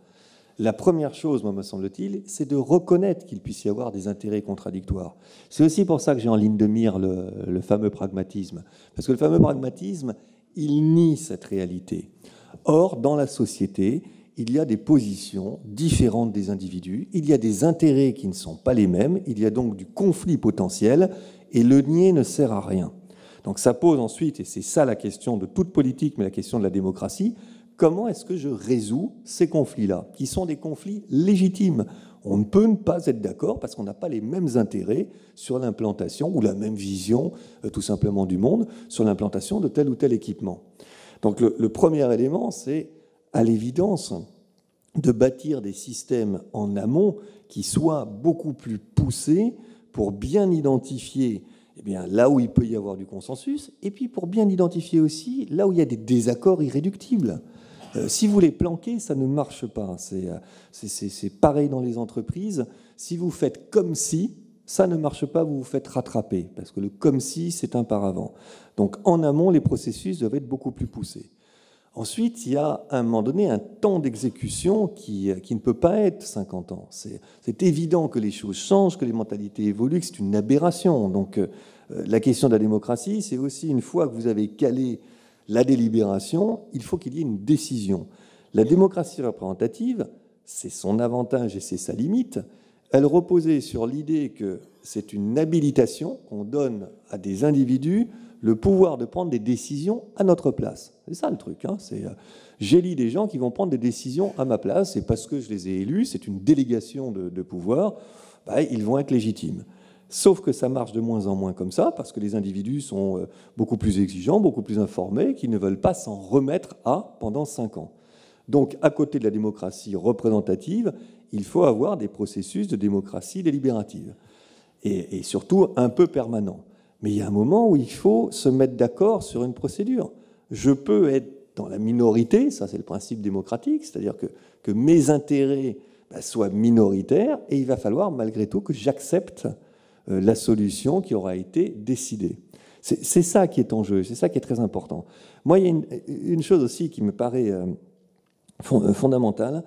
La première chose, moi, me semble-t-il, c'est de reconnaître qu'il puisse y avoir des intérêts contradictoires. C'est aussi pour ça que j'ai en ligne de mire le, fameux pragmatisme. Parce que le fameux pragmatisme, il nie cette réalité. Or, dans la société, il y a des positions différentes des individus, il y a des intérêts qui ne sont pas les mêmes, il y a donc du conflit potentiel, et le nier ne sert à rien. Donc ça pose ensuite, et c'est ça la question de toute politique, mais la question de la démocratie, comment est-ce que je résous ces conflits-là, qui sont des conflits légitimes? On ne peut ne pas être d'accord parce qu'on n'a pas les mêmes intérêts sur l'implantation ou la même vision, euh, tout simplement, du monde, sur l'implantation de tel ou tel équipement. Donc le, premier élément, c'est à l'évidence de bâtir des systèmes en amont qui soient beaucoup plus poussés pour bien identifier eh là où il peut y avoir du consensus, et puis pour bien identifier aussi là où il y a des désaccords irréductibles. Euh, si vous les planquez, ça ne marche pas. C'est euh, c'est- pareil dans les entreprises. Si vous faites comme si, ça ne marche pas, vous vous faites rattraper, parce que le comme si, c'est un paravent. Donc en amont, les processus doivent être beaucoup plus poussés. Ensuite, il y a à un moment donné un temps d'exécution qui, euh, qui ne peut pas être 50 ans. C'est évident que les choses changent, que les mentalités évoluent, que c'est une aberration. Donc la question de la démocratie, c'est aussi une fois que vous avez calé la délibération, il faut qu'il y ait une décision. La démocratie représentative, c'est son avantage et c'est sa limite. Elle reposait sur l'idée que c'est une habilitation qu'on donne à des individus le pouvoir de prendre des décisions à notre place. C'est ça le truc. Hein. Euh, j'élis des gens qui vont prendre des décisions à ma place, et parce que je les ai élus, c'est une délégation de, de pouvoir, bah, ils vont être légitimes. Sauf que ça marche de moins en moins comme ça, parce que les individus sont euh, beaucoup plus exigeants, beaucoup plus informés, qui ne veulent pas s'en remettre à pendant cinq ans. Donc, à côté de la démocratie représentative, il faut avoir des processus de démocratie délibérative, et, surtout un peu permanent. Mais il y a un moment où il faut se mettre d'accord sur une procédure. Je peux être dans la minorité, ça c'est le principe démocratique, c'est-à-dire que, mes intérêts ben, soient minoritaires, et il va falloir malgré tout que j'accepte la solution qui aura été décidée. C'est ça qui est en jeu, c'est ça qui est très important. Moi, il y a une, une chose aussi qui me paraît euh, euh, fondamentale,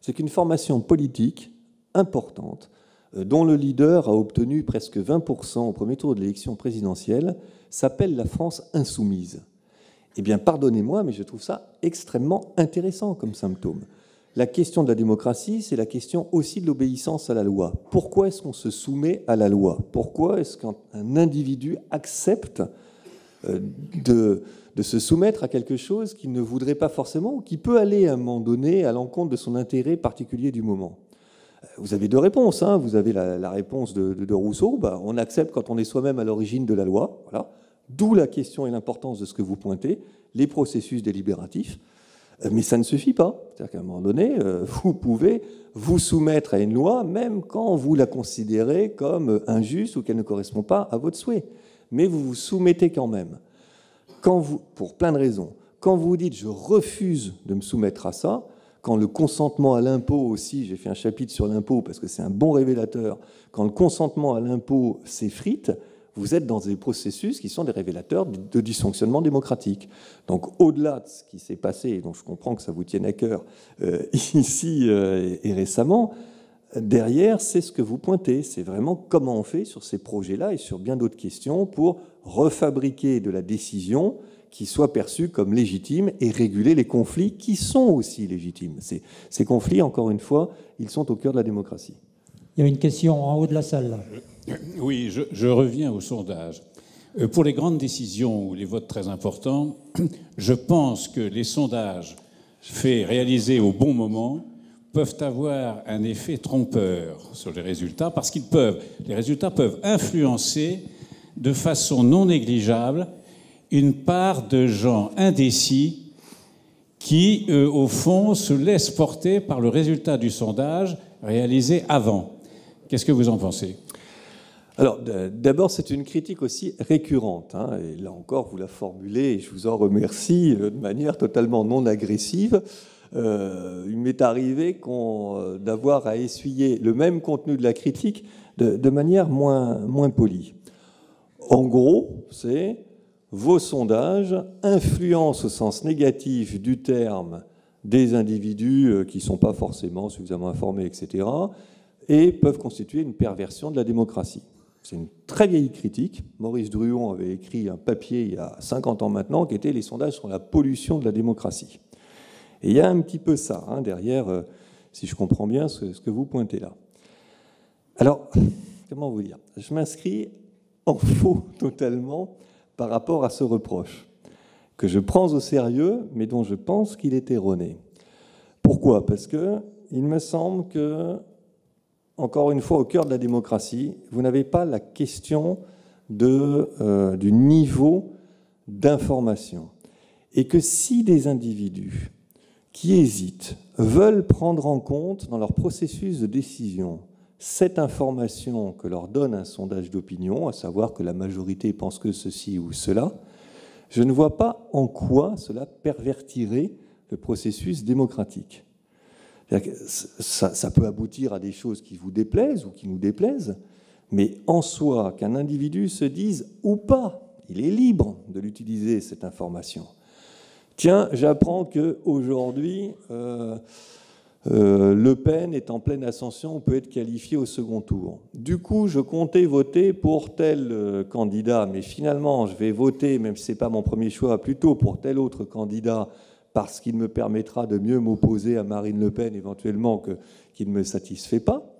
c'est qu'une formation politique importante, dont le leader a obtenu presque 20% au premier tour de l'élection présidentielle, s'appelle la France insoumise. Eh bien, pardonnez-moi, mais je trouve ça extrêmement intéressant comme symptôme. La question de la démocratie, c'est la question aussi de l'obéissance à la loi. Pourquoi est-ce qu'on se soumet à la loi? Pourquoi est-ce qu'un individu accepte euh, de, se soumettre à quelque chose qu'il ne voudrait pas forcément ou qui peut aller à un moment donné à l'encontre de son intérêt particulier du moment? Euh, Vous avez deux réponses. Hein. Vous avez la, réponse de, Rousseau. Bah, on accepte quand on est soi-même à l'origine de la loi. D'où la question et l'importance de ce que vous pointez, les processus délibératifs. Euh, mais ça ne suffit pas. C'est-à-dire qu'à un moment donné, euh, vous pouvez vous soumettre à une loi, même quand vous la considérez comme injuste ou qu'elle ne correspond pas à votre souhait. Mais vous vous soumettez quand même. Quand vous, pour plein de raisons. Quand vous dites je refuse de me soumettre à ça, quand le consentement à l'impôt aussi, j'ai fait un chapitre sur l'impôt parce que c'est un bon révélateur, quand le consentement à l'impôt s'effrite, vous êtes dans des processus qui sont des révélateurs de dysfonctionnement démocratique. Donc au-delà de ce qui s'est passé, et dont je comprends que ça vous tienne à cœur euh, ici euh, et récemment, derrière, c'est ce que vous pointez. C'est vraiment comment on fait sur ces projets-là et sur bien d'autres questions pour refabriquer de la décision qui soit perçue comme légitime et réguler les conflits qui sont aussi légitimes. Ces, conflits, encore une fois, ils sont au cœur de la démocratie. Il y a une question en haut de la salle. Oui, je, reviens au sondage. Euh, pour les grandes décisions ou les votes très importants, je pense que les sondages faits, réalisés au bon moment, peuvent avoir un effet trompeur sur les résultats parce qu'ils peuvent, les résultats peuvent influencer de façon non négligeable une part de gens indécis qui, euh, au fond, se laissent porter par le résultat du sondage réalisé avant. Qu'est-ce que vous en pensez? Alors, d'abord, c'est une critique aussi récurrente. Hein, et là encore, vous la formulez, et je vous en remercie euh, de manière totalement non agressive. Euh, il m'est arrivé euh, d'avoir à essuyer le même contenu de la critique de, de manière moins, moins polie. En gros, c'est vos sondages influencent au sens négatif du terme des individus qui ne sont pas forcément suffisamment informés, etc., et peuvent constituer une perversion de la démocratie. C'est une très vieille critique. Maurice Druon avait écrit un papier il y a 50 ans maintenant qui était Les sondages sur la pollution de la démocratie. Et il y a un petit peu ça hein, derrière, euh, si je comprends bien ce, ce, que vous pointez là. Alors, comment vous dire? Je m'inscris en faux totalement par rapport à ce reproche, que je prends au sérieux, mais dont je pense qu'il est erroné. Pourquoi? Parce que il me semble que encore une fois, au cœur de la démocratie, vous n'avez pas la question euh, du niveau d'information. Et que si des individus qui hésitent veulent prendre en compte dans leur processus de décision cette information que leur donne un sondage d'opinion, à savoir que la majorité pense que ceci ou cela, je ne vois pas en quoi cela pervertirait le processus démocratique. Ça, peut aboutir à des choses qui vous déplaisent ou qui nous déplaisent, mais en soi, qu'un individu se dise ou pas, il est libre de l'utiliser, cette information. Tiens, j'apprends qu'aujourd'hui, euh, euh, Le Pen est en pleine ascension, on peut être qualifié au second tour. Du coup, je comptais voter pour tel euh, candidat, mais finalement, je vais voter, même si ce n'est pas mon premier choix, plutôt pour tel autre candidat parce qu'il me permettra de mieux m'opposer à Marine Le Pen éventuellement que, qu'il ne me satisfait pas,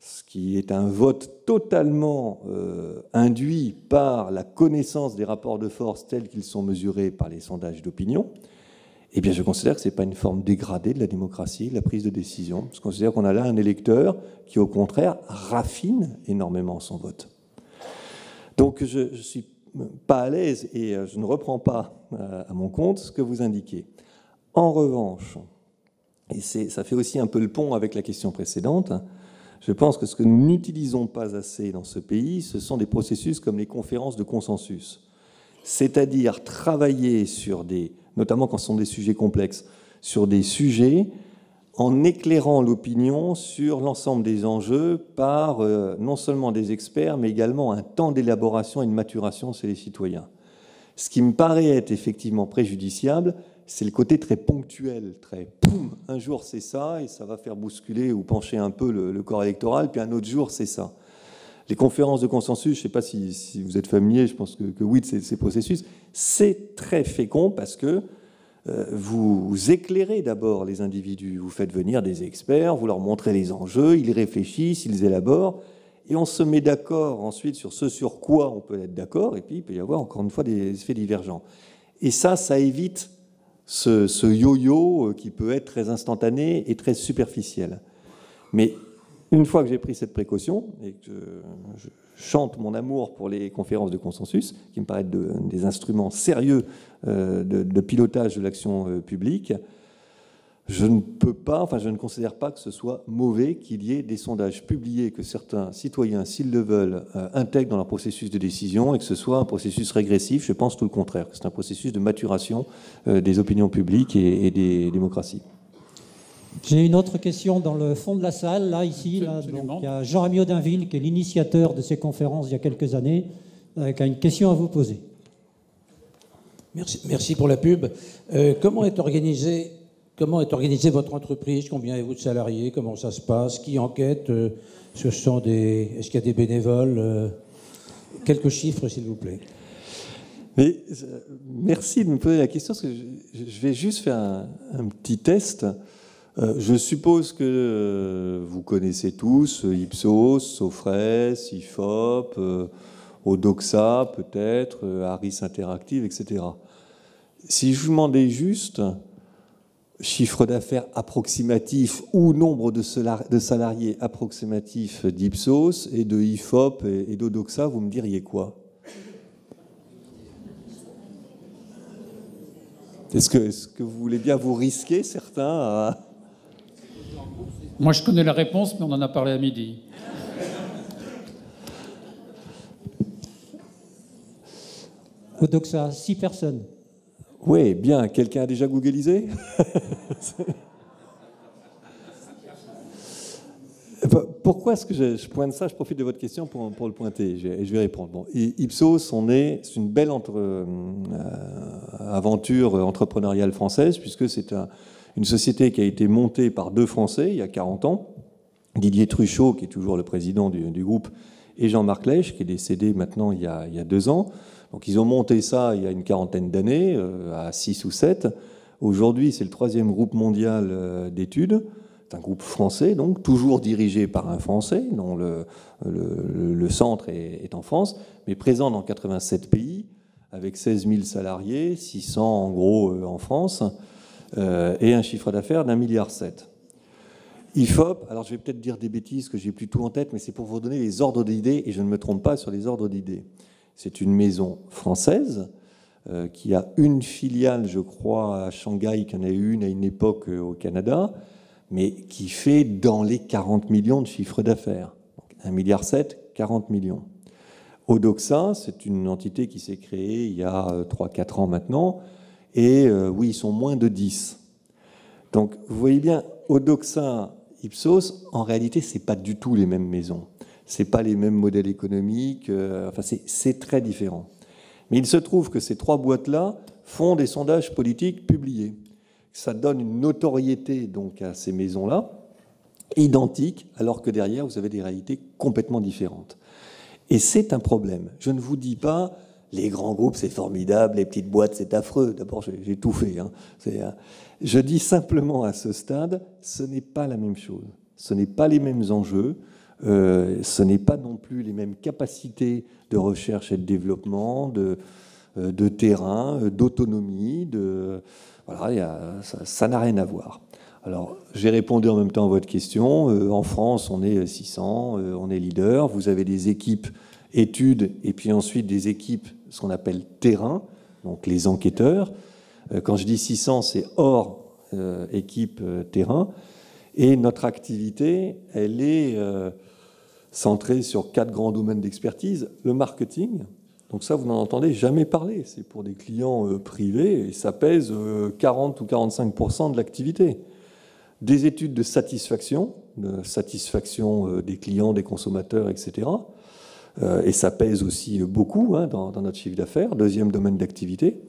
ce qui est un vote totalement euh, induit par la connaissance des rapports de force tels qu'ils sont mesurés par les sondages d'opinion. eh bien, je considère que ce n'est pas une forme dégradée de la démocratie, de la prise de décision. Je considère qu'on a là un électeur qui, au contraire, raffine énormément son vote. Donc, je ne suis pas à l'aise et euh, je ne reprends pas euh, à mon compte ce que vous indiquez. En revanche, et ça fait aussi un peu le pont avec la question précédente, je pense que ce que nous n'utilisons pas assez dans ce pays, ce sont des processus comme les conférences de consensus. C'est-à-dire travailler sur des, notamment quand ce sont des sujets complexes, sur des sujets en éclairant l'opinion sur l'ensemble des enjeux par euh, non seulement des experts, mais également un temps d'élaboration et de maturation chez les citoyens. Ce qui me paraît être effectivement préjudiciable, c'est le côté très ponctuel, très poum, un jour c'est ça, et ça va faire bousculer ou pencher un peu le, corps électoral, puis un autre jour c'est ça. Les conférences de consensus, je ne sais pas si, vous êtes familier, je pense que, oui, de ces, processus, c'est très fécond parce que vous, éclairez d'abord les individus, vous faites venir des experts, vous leur montrez les enjeux, ils réfléchissent, ils élaborent, et on se met d'accord ensuite sur ce sur quoi on peut être d'accord, et puis il peut y avoir encore une fois des effets divergents. Et ça, ça évite ce, yo-yo euh, qui peut être très instantané et très superficiel. Mais une fois que j'ai pris cette précaution et que je, chante mon amour pour les conférences de consensus, qui me paraissent des instruments sérieux euh, de, pilotage de l'action euh, publique, je ne peux pas, enfin je ne considère pas que ce soit mauvais qu'il y ait des sondages publiés que certains citoyens, s'ils le veulent, euh, intègrent dans leur processus de décision et que ce soit un processus régressif. Je pense tout le contraire, que c'est un processus de maturation des opinions publiques et, des démocraties. J'ai une autre question dans le fond de la salle, là, ici. Là, il y a Jean Amiot Dainville, qui est l'initiateur de ces conférences il y a quelques années, euh, qui a une question à vous poser. Merci, merci pour la pub. comment est organisé Comment est organisée votre entreprise? Combien avez-vous de salariés? Comment ça se passe? Qui enquête? Euh, Ce sont des. Est-ce qu'il y a des bénévoles? Euh, Quelques chiffres, s'il vous plaît. Mais, euh, merci de me poser la question, parce que je, vais juste faire un, petit test. Je suppose que vous connaissez tous Ipsos, Sofres, IFOP, Odoxa peut-être, Harris Interactive, etc. Si je vous demandais juste chiffre d'affaires approximatif ou nombre de salariés approximatif d'Ipsos et de IFOP et d'Odoxa, vous me diriez quoi? Est-ce que, vous voulez bien vous risquer, certains. Moi, je connais la réponse, mais on en a parlé à midi. Odoxa, six personnes. Oui, bien. Quelqu'un a déjà googlisé Pourquoi est-ce que je, pointe ça? Je profite de votre question pour, le pointer et je vais répondre. Bon, Ipsos, on est, c'est une belle entre, euh, aventure entrepreneuriale française puisque c'est une société qui a été montée par deux Français il y a 40 ans. Didier Truchot, qui est toujours le président du, groupe, et Jean-Marc Lèche, qui est décédé maintenant il y a, deux ans. Donc ils ont monté ça il y a une quarantaine d'années, euh, à 6 ou 7. Aujourd'hui, c'est le troisième groupe mondial euh, d'études. C'est un groupe français, donc toujours dirigé par un Français, dont le, le, centre est, en France, mais présent dans 87 pays, avec 16 000 salariés, 600 en gros euh, en France, et un chiffre d'affaires d'un milliard 7. IFOP, alors je vais peut-être dire des bêtises que j'ai plus tout en tête, mais c'est pour vous donner les ordres d'idées, et je ne me trompe pas sur les ordres d'idées. C'est une maison française euh, qui a une filiale, je crois, à Shanghai, qui en a une à une époque euh, au Canada, mais qui fait dans les 40 millions de chiffre d'affaires. 1,7 milliard, 40 millions. Odoxa, c'est une entité qui s'est créée il y a 3-4 euh, ans maintenant, et oui, ils sont moins de 10. Donc vous voyez bien, Odoxa, Ipsos, en réalité, ce pas du tout les mêmes maisons c'est pas les mêmes modèles économiques, euh, enfin c'est très différent. Mais il se trouve que ces trois boîtes-là font des sondages politiques publiés. Ça donne une notoriété donc à ces maisons-là, identiques, alors que derrière vous avez des réalités complètement différentes. Et c'est un problème. Je ne vous dis pas les grands groupes c'est formidable, les petites boîtes c'est affreux. D'abord j'ai tout fait. Hein. Je dis simplement à ce stade, ce n'est pas la même chose. Ce n'est pas les mêmes enjeux. Euh, ce n'est pas non plus les mêmes capacités de recherche et de développement, de, de terrain, d'autonomie, de voilà, ça n'a rien à voir. Alors, j'ai répondu en même temps à votre question. en France, on est 600, on est leader. Vous avez des équipes études et puis ensuite des équipes, ce qu'on appelle terrain, donc les enquêteurs. Quand je dis 600, c'est hors équipe terrain. Et notre activité, elle est euh, centrée sur quatre grands domaines d'expertise. Le marketing, donc ça, vous n'en entendez jamais parler. C'est pour des clients euh, privés et ça pèse 40 euh, ou 45% de l'activité. Des études de satisfaction, de satisfaction des clients, des consommateurs, etc. et ça pèse aussi beaucoup hein, dans, notre chiffre d'affaires. Deuxième domaine d'activité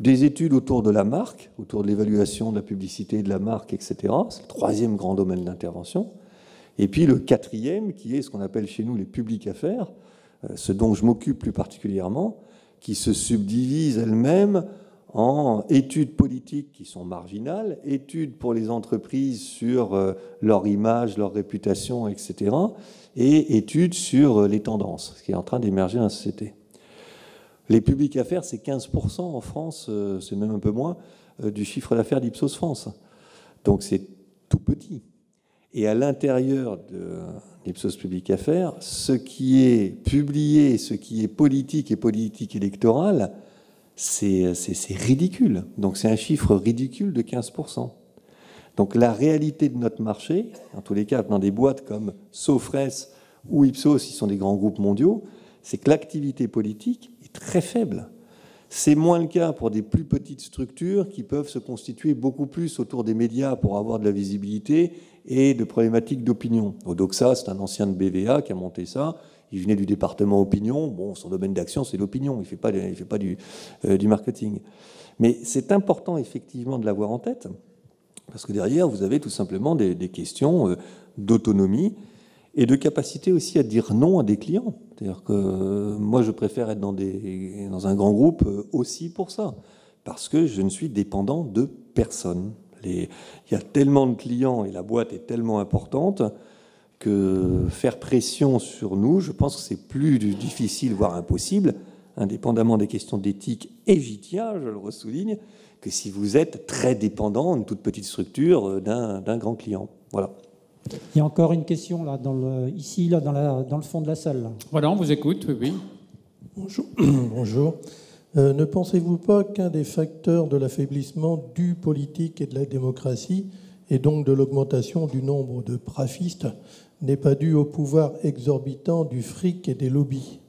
des études autour de la marque, autour de l'évaluation de la publicité de la marque, etc. C'est le troisième grand domaine d'intervention. Et puis le quatrième, qui est ce qu'on appelle chez nous les publics affaires, euh, ce dont je m'occupe plus particulièrement, qui se subdivise elle-même en études politiques qui sont marginales, études pour les entreprises sur euh, leur image, leur réputation, etc., et études sur euh, les tendances, ce qui est en train d'émerger dans la société. Les publics affaires, c'est 15% en France, euh, c'est même un peu moins, du chiffre d'affaires d'Ipsos France. Donc c'est tout petit. Et à l'intérieur d'Ipsos Public Affaires, ce qui est publié, ce qui est politique et politique électorale, c'est ridicule. Donc c'est un chiffre ridicule de 15%. Donc la réalité de notre marché, en tous les cas dans des boîtes comme Sofres ou Ipsos, qui sont des grands groupes mondiaux, c'est que l'activité politique très faible. C'est moins le cas pour des plus petites structures qui peuvent se constituer beaucoup plus autour des médias pour avoir de la visibilité et de problématiques d'opinion. Odoxa, c'est un ancien de BVA qui a monté ça. Il venait du département opinion. Bon, son domaine d'action, c'est l'opinion. Il ne fait pas, il fait pas du, euh, du marketing. Mais c'est important, effectivement, de l'avoir en tête. Parce que derrière, vous avez tout simplement des, questions euh, d'autonomie et de capacité aussi à dire non à des clients. C'est-à-dire que euh, moi, je préfère être dans, des, dans un grand groupe aussi pour ça, parce que je ne suis dépendant de personne. il y a tellement de clients et la boîte est tellement importante que faire pression sur nous, je pense que c'est plus difficile, voire impossible, indépendamment des questions d'éthique et j'y tiens, je le ressouligne, que si vous êtes très dépendant, une toute petite structure, euh, d'un grand client. Voilà. Il y a encore une question là, dans le, ici, là, dans, la, dans le fond de la salle. Voilà, on vous écoute, oui. Bonjour. Bonjour. Euh, ne pensez-vous pas qu'un des facteurs de l'affaiblissement du politique et de la démocratie, et donc de l'augmentation du nombre de prafistes, n'est pas dû au pouvoir exorbitant du fric et des lobbies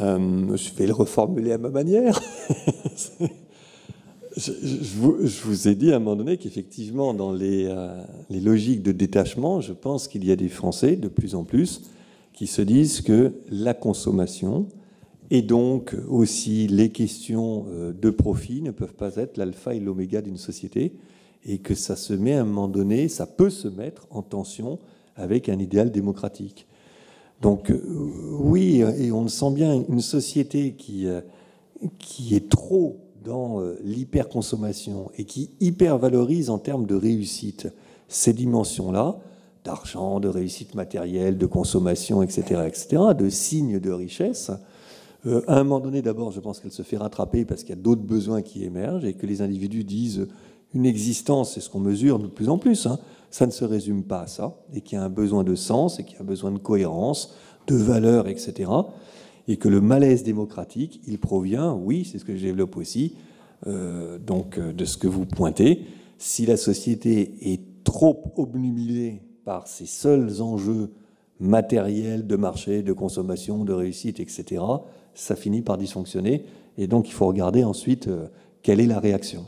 euh, Je vais le reformuler à ma manière. Je, vous, ai dit à un moment donné qu'effectivement, dans euh, les, logiques de détachement, je pense qu'il y a des Français, de plus en plus, qui se disent que la consommation et donc aussi les questions euh, de profit ne peuvent pas être l'alpha et l'oméga d'une société et que ça se met à un moment donné, ça peut se mettre en tension avec un idéal démocratique. Donc euh, oui, et on sent bien une société qui, qui est trop dans euh, l'hyperconsommation et qui hypervalorise en termes de réussite ces dimensions-là, d'argent, de réussite matérielle, de consommation, etc., etc., de signes de richesse, euh, à un moment donné, d'abord, je pense qu'elle se fait rattraper parce qu'il y a d'autres besoins qui émergent et que les individus disent une existence, c'est ce qu'on mesure de plus en plus, hein, ça ne se résume pas à ça, et qu'il y a un besoin de sens, et qu'il y a un besoin de cohérence, de valeur, etc et que le malaise démocratique, il provient, oui, c'est ce que je développe aussi, euh, donc euh, de ce que vous pointez. Si la société est trop obnubilée par ses seuls enjeux matériels de marché, de consommation, de réussite, etc., ça finit par dysfonctionner. Et donc il faut regarder ensuite euh, quelle est la réaction.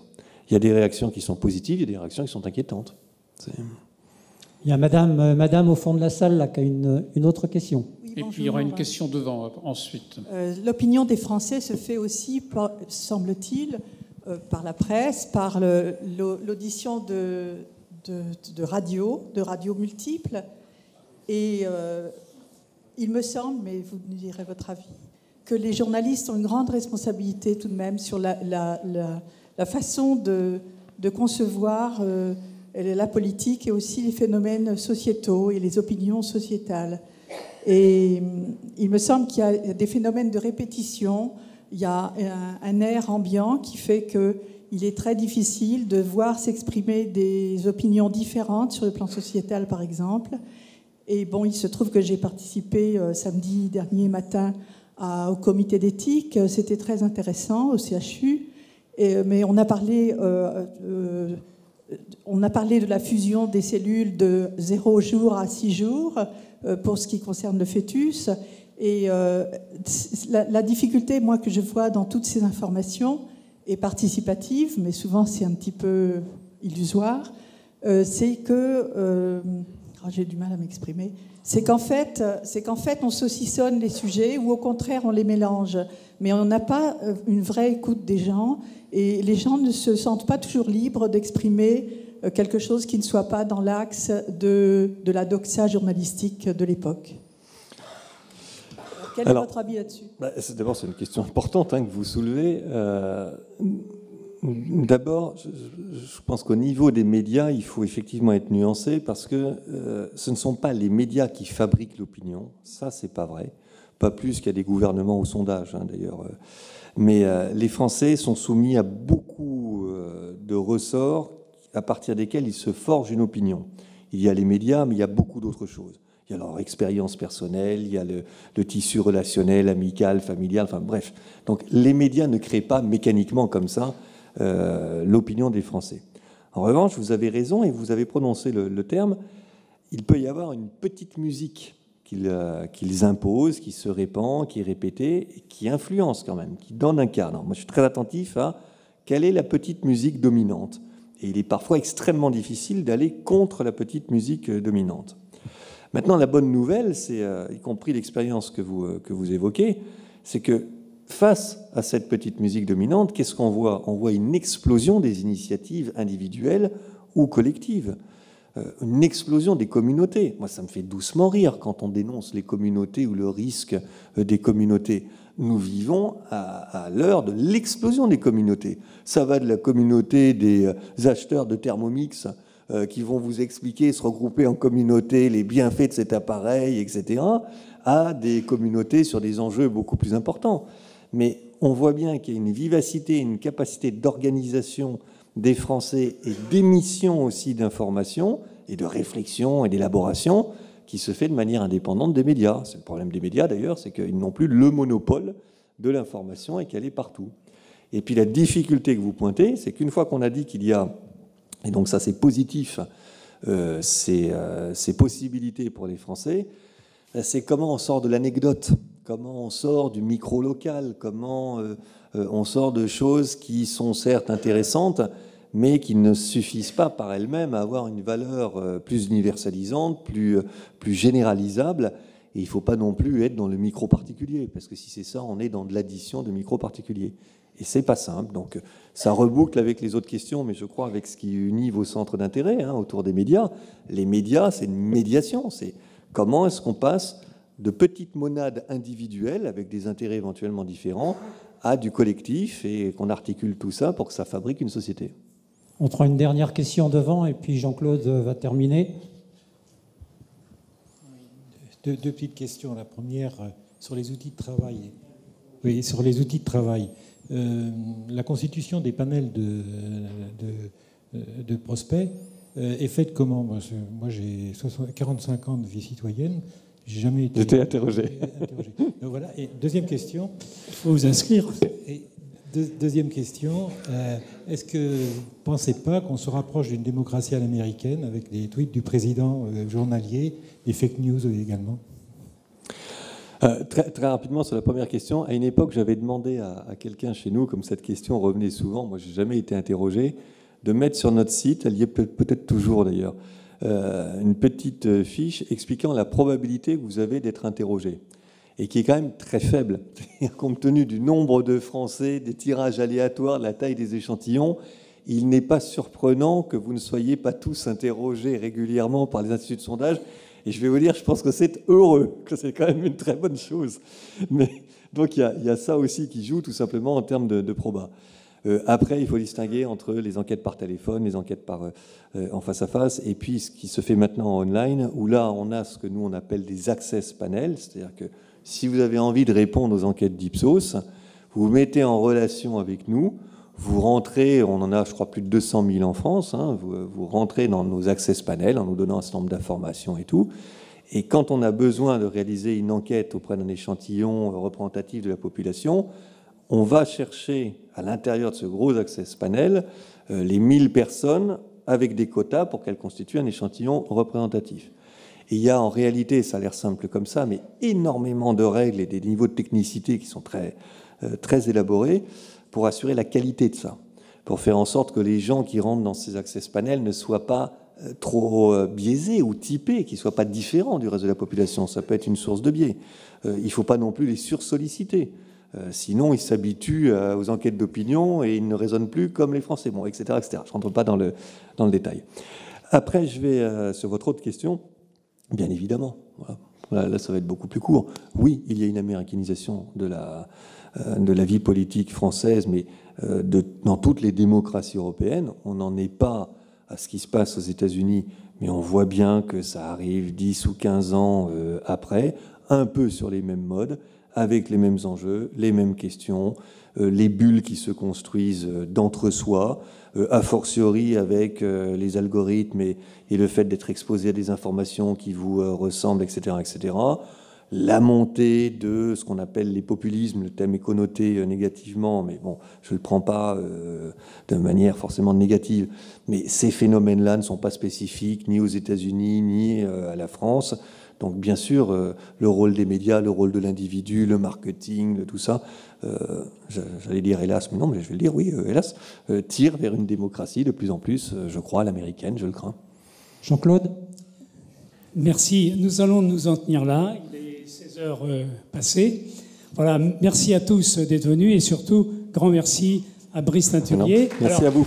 Il y a des réactions qui sont positives, il y a des réactions qui sont inquiétantes. Il y a madame, madame au fond de la salle là, qui a une, une autre question. Et puis il y aura une question devant ensuite. Euh, l'opinion des Français se fait aussi, semble-t-il, euh, par la presse, par l'audition de, de, radio, de radio multiples. Et euh, il me semble, mais vous nous direz votre avis, que les journalistes ont une grande responsabilité tout de même sur la, la, la, façon de, de concevoir la politique et aussi les phénomènes sociétaux et les opinions sociétales. Et il me semble qu'il y a des phénomènes de répétition. Il y a un, air ambiant qui fait qu'il est très difficile de voir s'exprimer des opinions différentes sur le plan sociétal, par exemple. Et bon, il se trouve que j'ai participé samedi dernier matin au comité d'éthique. C'était très intéressant au CHU. Mais on a parlé on a parlé de la fusion des cellules de 0 jour à 6 jours euh, pour ce qui concerne le fœtus. Et euh, la, difficulté, moi, que je vois dans toutes ces informations est participative, mais souvent c'est un petit peu illusoire. Euh, c'est que, oh, j'ai du mal à m'exprimer, c'est qu'en fait, c'est qu'en fait, on saucissonne les sujets ou au contraire on les mélange, mais on n'a pas une vraie écoute des gens et les gens ne se sentent pas toujours libres d'exprimer euh, quelque chose qui ne soit pas dans l'axe de, de la doxa journalistique de l'époque. Quel est votre avis là-dessus? bah, D'abord, c'est une question importante hein, que vous soulevez. Euh, d'abord, je, pense qu'au niveau des médias, il faut effectivement être nuancé parce que euh, ce ne sont pas les médias qui fabriquent l'opinion. Ça, c'est pas vrai. Pas plus qu'il y a des gouvernements au sondage, hein, d'ailleurs. Mais les Français sont soumis à beaucoup de ressorts à partir desquels ils se forgent une opinion. Il y a les médias, mais il y a beaucoup d'autres choses. Il y a leur expérience personnelle, il y a le, tissu relationnel, amical, familial, enfin bref. Donc les médias ne créent pas mécaniquement comme ça euh, l'opinion des Français. En revanche, vous avez raison et vous avez prononcé le, terme, il peut y avoir une petite musique euh, qu'ils imposent, qui se répand, qui est répétée, qui influence quand même, qui donne un cadre. Moi, je suis très attentif à quelle est la petite musique dominante. Et il est parfois extrêmement difficile d'aller contre la petite musique euh, dominante. Maintenant, la bonne nouvelle, c'est, y compris l'expérience que vous, que vous évoquez, c'est que face à cette petite musique dominante, qu'est-ce qu'on voit? On voit une explosion des initiatives individuelles ou collectives, une explosion des communautés. Moi, ça me fait doucement rire quand on dénonce les communautés ou le risque des communautés nous vivons à, l'heure de l'explosion des communautés. Ça va de la communauté des euh, acheteurs de Thermomix euh, qui vont vous expliquer, se regrouper en communauté, les bienfaits de cet appareil, etc., à des communautés sur des enjeux beaucoup plus importants. Mais on voit bien qu'il y a une vivacité, une capacité d'organisation des Français et d'émission aussi d'informations et de réflexion et d'élaboration qui se fait de manière indépendante des médias. C'est le problème des médias d'ailleurs, c'est qu'ils n'ont plus le monopole de l'information et qu'elle est partout. Et puis la difficulté que vous pointez, c'est qu'une fois qu'on a dit qu'il y a, et donc ça c'est positif, euh, euh, ces, possibilités pour les Français, ben, c'est comment on sort de l'anecdote, comment on sort du micro-local, comment euh, on sort de choses qui sont certes intéressantes, mais qui ne suffisent pas par elles-mêmes à avoir une valeur euh, plus universalisante, plus, euh, plus généralisable. Et il ne faut pas non plus être dans le micro particulier, parce que si c'est ça, on est dans de l'addition de micro particuliers. Et c'est pas simple. Donc ça reboucle avec les autres questions, mais je crois avec ce qui unit vos centres d'intérêt hein, autour des médias. Les médias, c'est une médiation. C'est comment est-ce qu'on passe de petites monades individuelles avec des intérêts éventuellement différents à du collectif et qu'on articule tout ça pour que ça fabrique une société. On prend une dernière question devant et puis Jean-Claude va terminer. Deux, petites questions. La première euh, sur les outils de travail. Oui, sur les outils de travail. Euh, la constitution des panels de, de, prospects euh, est faite comment? Moi, j'ai 45 ans de vie citoyenne. J'ai jamais été. J'étais interrogé. voilà. Et deuxième question. Il faut vous inscrire deuxième question. Euh, est-ce que vous ne pensez pas qu'on se rapproche d'une démocratie à l'américaine avec les tweets du président euh, journalier, les fake news également? Euh, très, très, rapidement sur la première question, à une époque, j'avais demandé à, quelqu'un chez nous, comme cette question revenait souvent, moi j'ai jamais été interrogé, de mettre sur notre site, elle y est peut-être toujours d'ailleurs, une petite fiche expliquant la probabilité que vous avez d'être interrogé et qui est quand même très faible. Compte tenu du nombre de Français, des tirages aléatoires, de la taille des échantillons, il n'est pas surprenant que vous ne soyez pas tous interrogés régulièrement par les instituts de sondage. Et je vais vous dire, je pense que c'est heureux, que c'est quand même une très bonne chose. Mais, donc il y, a, ça aussi qui joue tout simplement en termes de, de. Euh, après, il faut distinguer entre les enquêtes par téléphone, les enquêtes par, euh, en face à face, et puis ce qui se fait maintenant en online, où là, on a ce que nous, on appelle des access panels, c'est-à-dire que si vous avez envie de répondre aux enquêtes d'Ipsos, vous vous mettez en relation avec nous, vous rentrez, on en a, je crois, plus de 200 000 en France, hein, vous, rentrez dans nos access panels en nous donnant un certain nombre d'informations et tout. Et quand on a besoin de réaliser une enquête auprès d'un échantillon représentatif de la population, on va chercher à l'intérieur de ce gros access panel euh, les 1000 personnes avec des quotas pour qu'elles constituent un échantillon représentatif. Il y a en réalité, ça a l'air simple comme ça, mais énormément de règles et des niveaux de technicité qui sont très, euh, très élaborés pour assurer la qualité de ça, pour faire en sorte que les gens qui rentrent dans ces access panels ne soient pas euh, trop biaisés ou typés, qu'ils ne soient pas différents du reste de la population. Ça peut être une source de biais. il ne faut pas non plus les sursolliciter. Euh, sinon, ils s'habituent euh, aux enquêtes d'opinion et ils ne raisonnent plus comme les Français, bon, etc., etc. Je ne rentre pas dans le, dans le détail. Après, je vais euh, sur votre autre question. Bien évidemment, là, ça va être beaucoup plus court. Oui, il y a une américanisation de la, de la vie politique française, mais dans toutes les démocraties européennes, on n'en est pas à ce qui se passe aux États-Unis, mais on voit bien que ça arrive 10 ou 15 ans après, un peu sur les mêmes modes avec les mêmes enjeux, les mêmes questions, euh, les bulles qui se construisent euh, d'entre-soi, euh, a fortiori avec les algorithmes et, le fait d'être exposé à des informations qui vous ressemblent, etc., etc. La montée de ce qu'on appelle les populismes, le thème est connoté négativement, mais bon, je ne le prends pas de manière forcément négative. Mais ces phénomènes-là ne sont pas spécifiques ni aux États-Unis ni à la France. Donc bien sûr, euh, le rôle des médias, le rôle de l'individu, le marketing, tout ça, euh, j'allais dire hélas, mais non, mais je vais le dire, oui, euh, hélas, tire vers une démocratie de plus en plus, je crois, l'américaine, je le crains. Jean-Claude? Merci. Nous allons nous en tenir là. Il est 16 heures passées. Voilà, merci à tous d'être venus et surtout, grand merci à Brice Teinturier. Merci à vous.